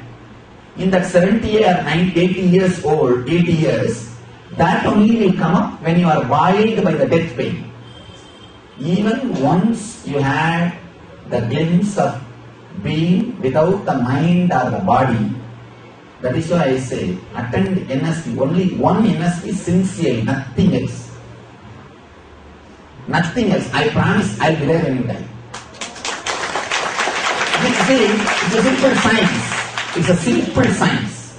in that 70 or 90, 80 years old, 80 years, that only will come up when you are boiled by the death pain. Even once you had the glimpse of being without the mind or the body, that is why I say attend NSP, only one NSP sincerely, nothing else. Nothing else. I promise I'll be there when. This is it's a simple science. It's a simple science.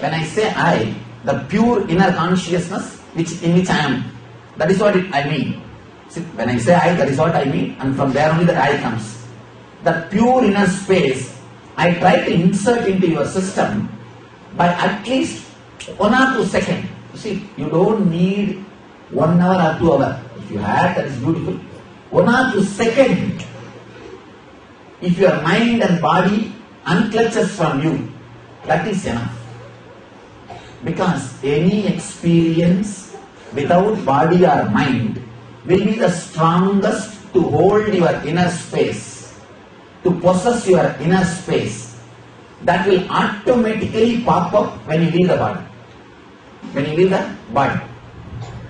When I say I, the pure inner consciousness which in which I am, That is what it, I mean. See, when I say I, that is what I mean, and from there only that I comes. That pure inner space, I try to insert into your system by at least one or two seconds. You see, you don't need one hour or two hour. If you have, that is beautiful. One or two seconds. If your mind and body unclutches from you, that is enough. Because any experience without body or mind will be the strongest to hold your inner space, to possess your inner space. That will automatically pop up when you leave the body. When you leave the body.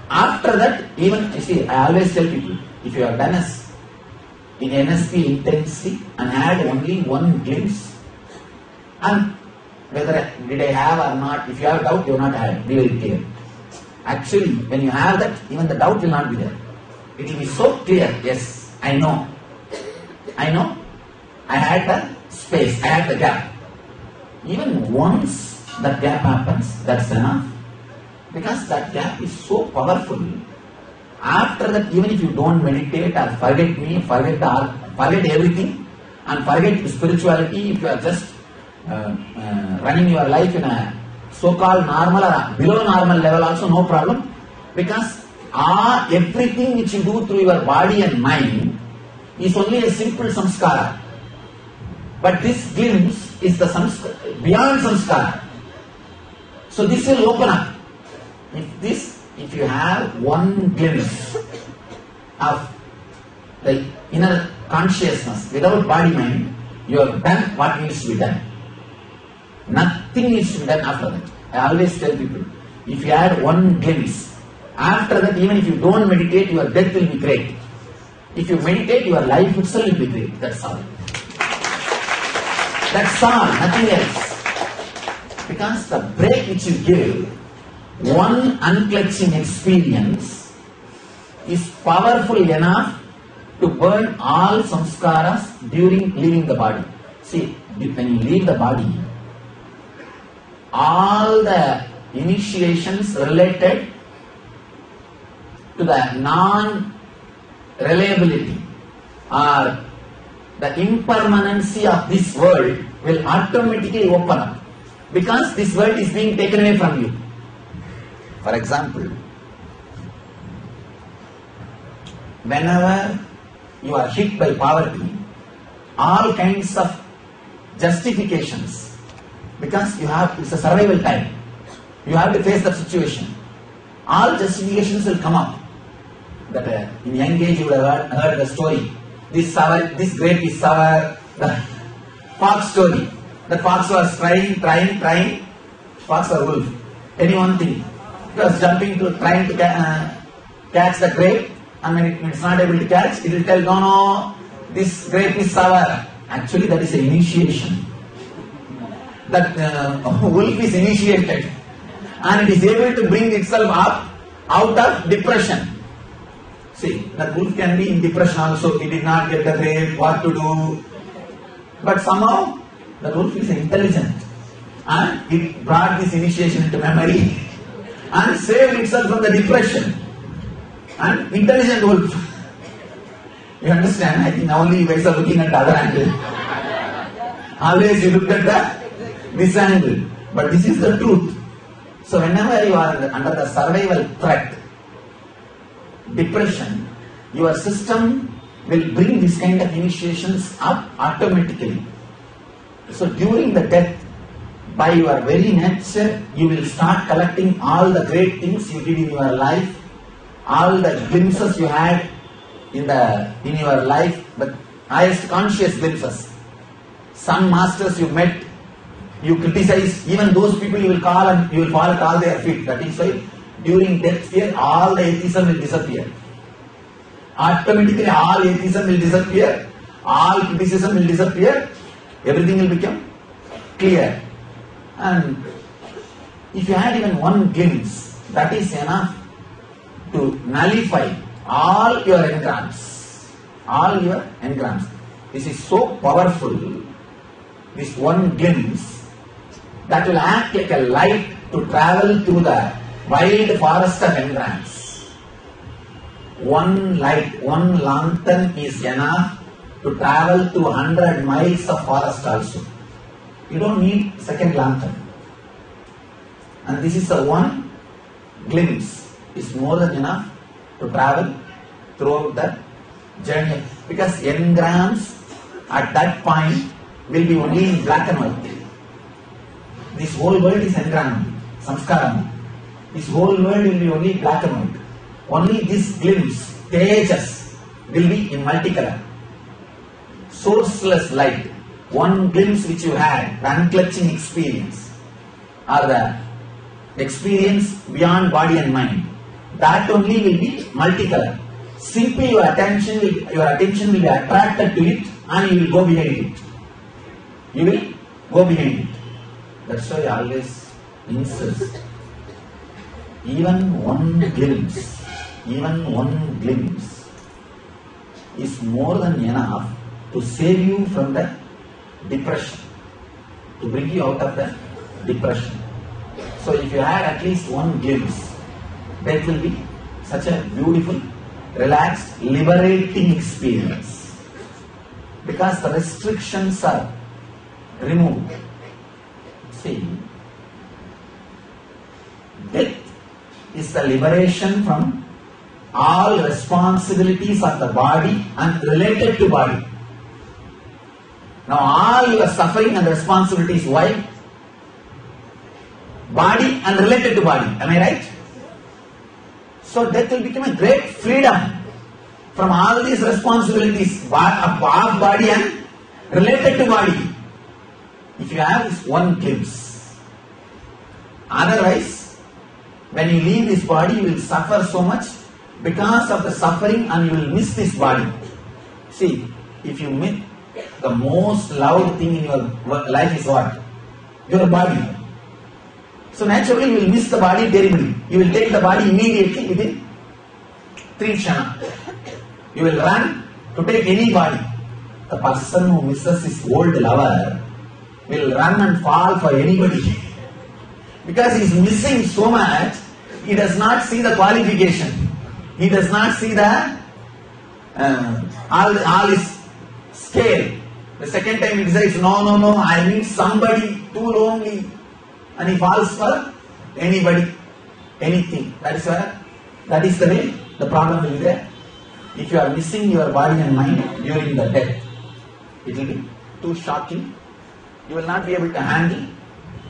After that, even, you see, I always tell people, if you have done us in NSP intensity and had only one glimpse, and whether did I have or not, if you have doubt, you have not had, be very clear. Actually, when you have that, even the doubt will not be there. It will be so clear, yes, I know. I know. I had the space, I had the gap. Even once that gap happens, that's enough. Because that gap is so powerful. After that, even if you don't meditate or forget me, forget the, forget everything, and forget spirituality, if you are just uh, uh, running your life in a so-called normal or below normal level also no problem because ah, everything which you do through your body and mind is only a simple samskara. But this glimpse is the samskara, beyond samskara. So this will open up. If this if you have one glimpse of the inner consciousness without body mind you have done what needs to be done? Nothing needs to be done after that. I always tell people, if you had one glimpse, after that, even if you don't meditate, your death will be great. If you meditate, your life itself will be great. That's all. That's all, nothing else. Because the break which you give, one unclutching experience, is powerful enough to burn all samskaras during leaving the body. See, when you leave the body, all the initiations related to the non reliability or the impermanency of this world will automatically open up because this world is being taken away from you. For example, whenever you are hit by poverty, all kinds of justifications because you have it's a survival time. You have to face that situation. All justifications will come up. That uh, in young age you would have heard, heard the story. This sour, this grape is sour. The fox story. The fox was trying, trying, trying. Fox or wolf? Any one thing. He was jumping to trying to uh, catch the grape, and when it, it's not able to catch, it will tell, no, no, this grape is sour. Actually, that is an initiation that uh, wolf is initiated and it is able to bring itself up out of depression. See, that wolf can be in depression also. He did not get the grape, what to do. But somehow, the wolf is intelligent and it brought this initiation into memory and saved itself from the depression. And intelligent wolf. You understand? I think only you guys are looking at the other angle. Always you look at the this angle. But this is the truth. So whenever you are under the survival threat, depression, your system will bring this kind of initiations up automatically. So during the death, by your very nature, you will start collecting all the great things you did in your life, all the glimpses you had in the in your life, but highest conscious glimpses. Some masters you met, you criticize, even those people you will call and you will fall at all their feet. That is why during death fear, all the atheism will disappear. Automatically all atheism will disappear, all criticism will disappear, everything will become clear. And if you had even one glimpse, that is enough to nullify all your engrams. All your engrams. This is so powerful, this one glimpse, that will act like a light to travel through the wide forest of engrams. one light, one lantern is enough to travel to 100 miles of forest also. You don't need second lantern. And this is the one glimpse is more than enough to travel throughout the journey because engrams at that point will be only in black and white. This whole world is engram, samskaram. This whole world will be only black and white. Only this glimpse, tejas, will be in multicolor. Sourceless light, one glimpse which you had, the unclutching experience, or the experience beyond body and mind. That only will be multicolor. Simply your attention will, your attention will be attracted to it and you will go behind it. You will go behind it. That's why I always insist. Even one glimpse, even one glimpse is more than enough to save you from the depression, to bring you out of the depression. So if you had at least one glimpse, that will be such a beautiful, relaxed, liberating experience. Because the restrictions are removed. See, death the liberation from all responsibilities of the body and related to body. Now all your suffering and responsibilities, why? Body and related to body. Am I right? So death will become a great freedom from all these responsibilities of body and related to body. If you have this one glimpse. Otherwise, when you leave this body, you will suffer so much because of the suffering and you will miss this body. See, if you miss the most loved thing in your life is what? Your body. So naturally you will miss the body terribly. You will take the body immediately within three shana. You will run to take any body. The person who misses his old lover will run and fall for anybody. Because he is missing so much, he does not see the qualification. He does not see the uh, all, all his scale. The second time he decides, no, no, no, I need somebody too lonely. And he falls for anybody, anything. That is where, that is the way the problem will be there. If you are missing your body and mind during the death, it will be too shocking. You will not be able to handle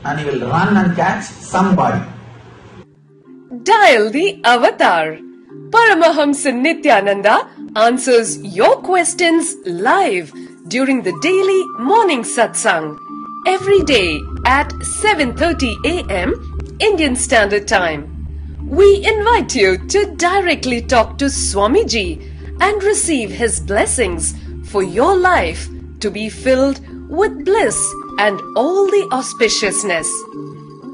and you will run and catch somebody. Dial the Avatar. Paramahamsa Nithyananda answers your questions live during the daily morning satsang every day at 7:30 a.m. Indian Standard Time. We invite you to directly talk to Swamiji and receive his blessings for your life to be filled with bliss and all the auspiciousness.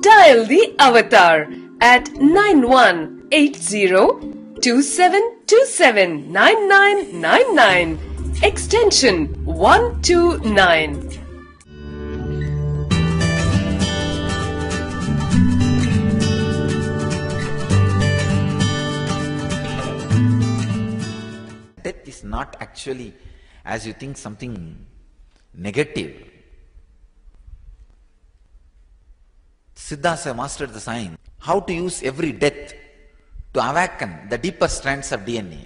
Dial the avatar at 918027279999 extension 129. Death is not actually, as you think, something negative. Siddhasa mastered the science how to use every death to awaken the deeper strands of DNA.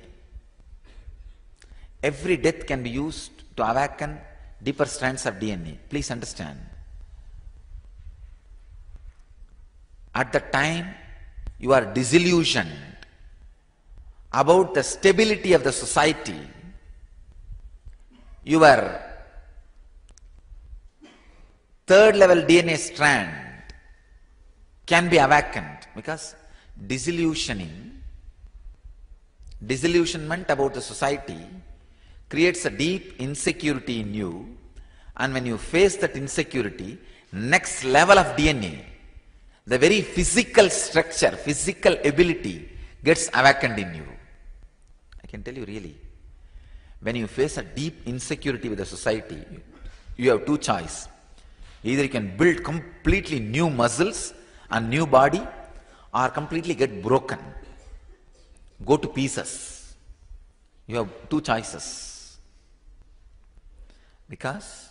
Every death can be used to awaken deeper strands of DNA. Please understand. At the time you are disillusioned about the stability of the society, your third level DNA strand can be awakened because disillusioning, disillusionment about the society creates a deep insecurity in you and when you face that insecurity, next level of DNA, the very physical structure, physical ability gets awakened in you. I can tell you really, when you face a deep insecurity with the society, you have two choice. Either you can build completely new muscles and new body or completely get broken, go to pieces. You have two choices. Because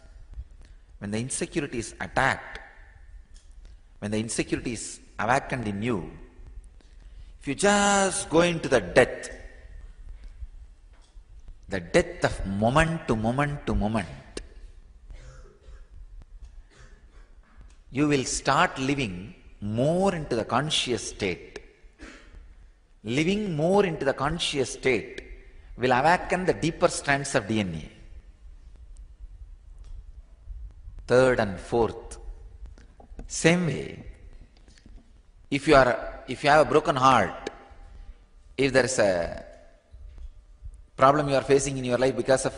when the insecurity is attacked, when the insecurity is awakened in you, if you just go into the death, the death of moment to moment to moment, you will start living more into the conscious state. Living more into the conscious state will awaken the deeper strands of DNA. Third and fourth. Same way, if you are if you have a broken heart, if there is a problem you are facing in your life because of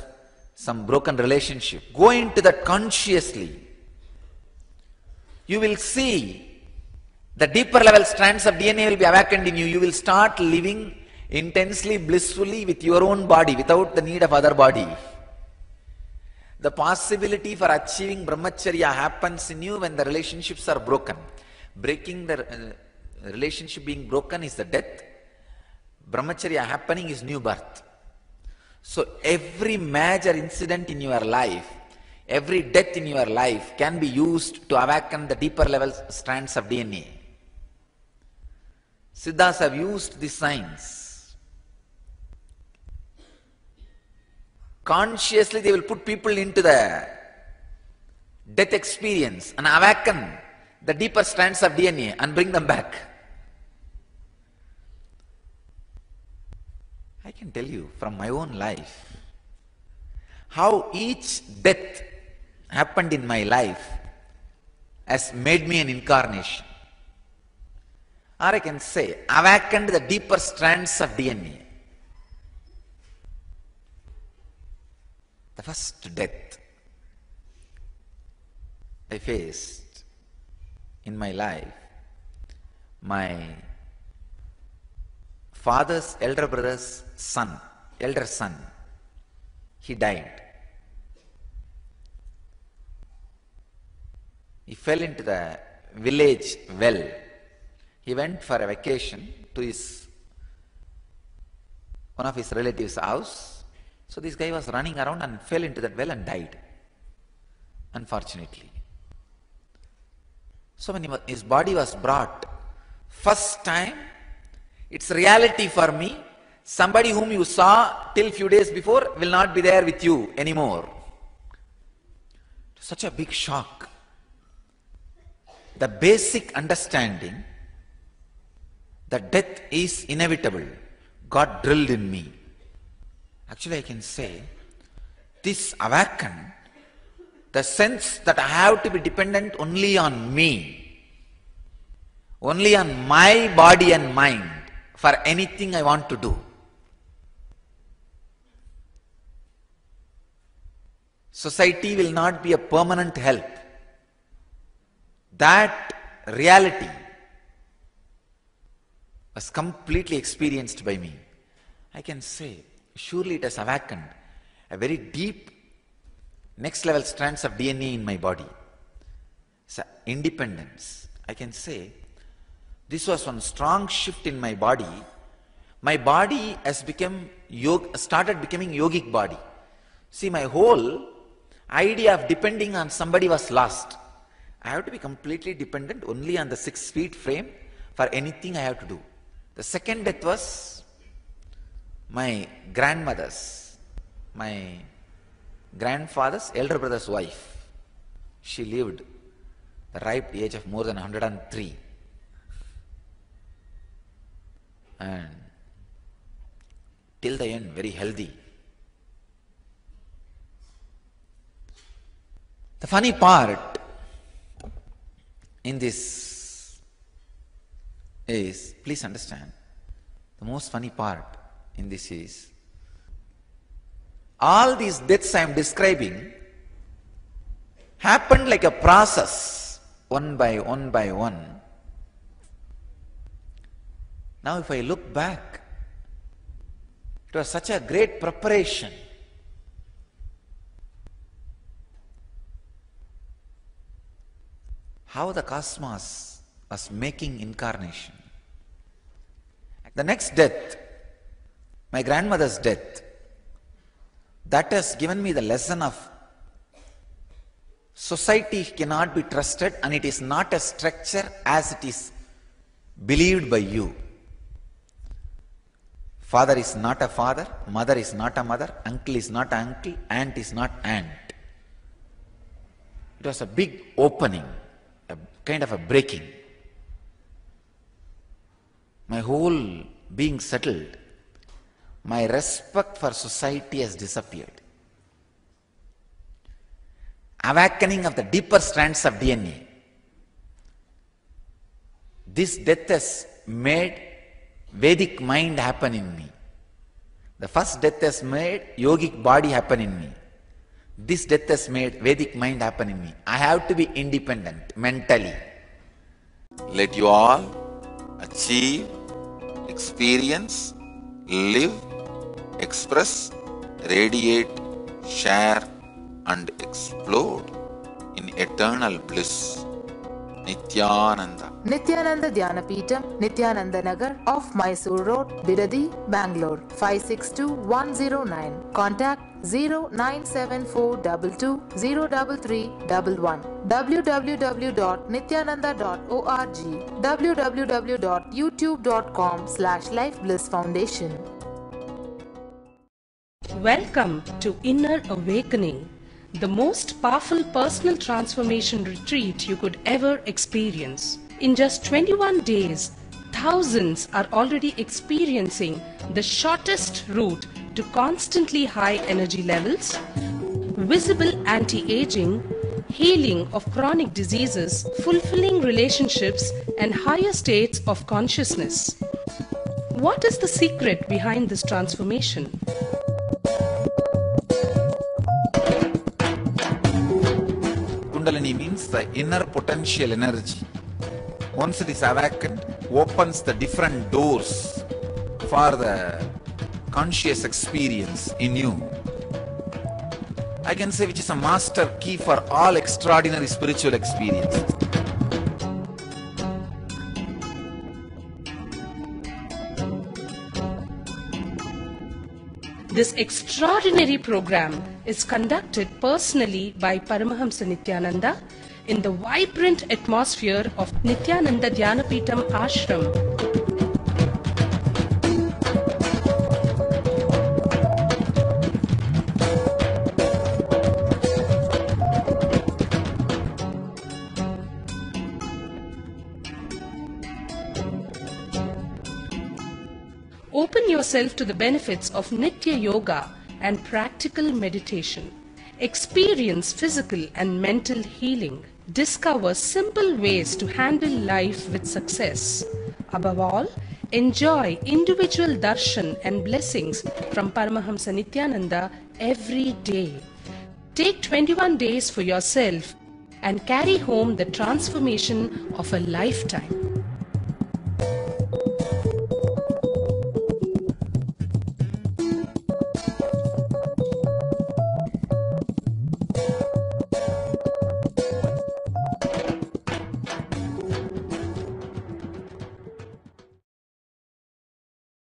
some broken relationship, go into that consciously. You will see the deeper level strands of DNA will be awakened in you. You will start living intensely, blissfully with your own body without the need of other body. The possibility for achieving brahmacharya happens in you when the relationships are broken. Breaking the uh, relationship being broken is the death. Brahmacharya happening is new birth. So every major incident in your life, every death in your life can be used to awaken the deeper level strands of DNA. Siddhas have used this science. Consciously they will put people into the death experience and awaken the deeper strands of DNA and bring them back. I can tell you from my own life how each death happened in my life has made me an incarnation. Or I can say, awakened the deeper strands of DNA. The first death I faced in my life, my father's elder brother's son, elder son, he died. He fell into the village well. He went for a vacation to his one of his relatives' house. So this guy was running around and fell into that well and died. Unfortunately. So when he his body was brought, first time, it's reality for me. Somebody whom you saw till few days before will not be there with you anymore. Such a big shock. The basic understanding that death is inevitable got drilled in me. Actually, I can say this awakened the sense that I have to be dependent only on me, only on my body and mind for anything I want to do. Society will not be a permanent help. That reality was completely experienced by me. I can say, surely it has awakened a very deep next level strands of DNA in my body. So, independence. I can say, this was one strong shift in my body. My body has become yog- started becoming yogic body. See, my whole idea of depending on somebody was lost. I have to be completely dependent only on the six feet frame for anything I have to do. The second death was my grandmother's, my grandfather's elder brother's wife. She lived the ripe age of more than 103. And till the end, very healthy. The funny part in this is, please understand, the most funny part in this is, all these deaths I am describing happened like a process, one by one by one. Now, if I look back, it was such a great preparation. How the cosmos was making incarnation. The next death, my grandmother's death, That has given me the lesson of society cannot be trusted and it is not a structure as it is believed by you. Father is not a father, mother is not a mother, uncle is not uncle, aunt is not aunt. It was a big opening, a kind of a breaking. My whole being settled. My respect for society has disappeared. Awakening of the deeper strands of DNA. This death has made Vedic mind happen in me. The first death has made yogic body happen in me. This death has made Vedic mind happen in me. I have to be independent mentally. Let you all achieve, experience, live, express, radiate, share, and explode in eternal bliss. Nityananda. Nityananda Dhyanapitham, Nityananda Nagar off Mysore Road, Bidadi, Bangalore 562109. Contact 0974220311 www.nityananda.org www.youtube.com slash Life Bliss Foundation Welcome to Inner Awakening, the most powerful personal transformation retreat you could ever experience. In just 21 days, thousands are already experiencing the shortest route to constantly high energy levels, visible anti aging, healing of chronic diseases, fulfilling relationships, and higher states of consciousness. What is the secret behind this transformation? Kundalini means the inner potential energy. Once it is awakened, opens the different doors for the conscious experience in you. I can say which is a master key for all extraordinary spiritual experiences. This extraordinary program is conducted personally by Paramahamsa Nithyananda in the vibrant atmosphere of Nithyananda Dhyanapitham Ashram. Yourself to the benefits of Nitya Yoga and practical meditation. Experience physical and mental healing. Discover simple ways to handle life with success. Above all, enjoy individual darshan and blessings from Paramahamsa Nithyananda every day. Take 21 days for yourself and carry home the transformation of a lifetime.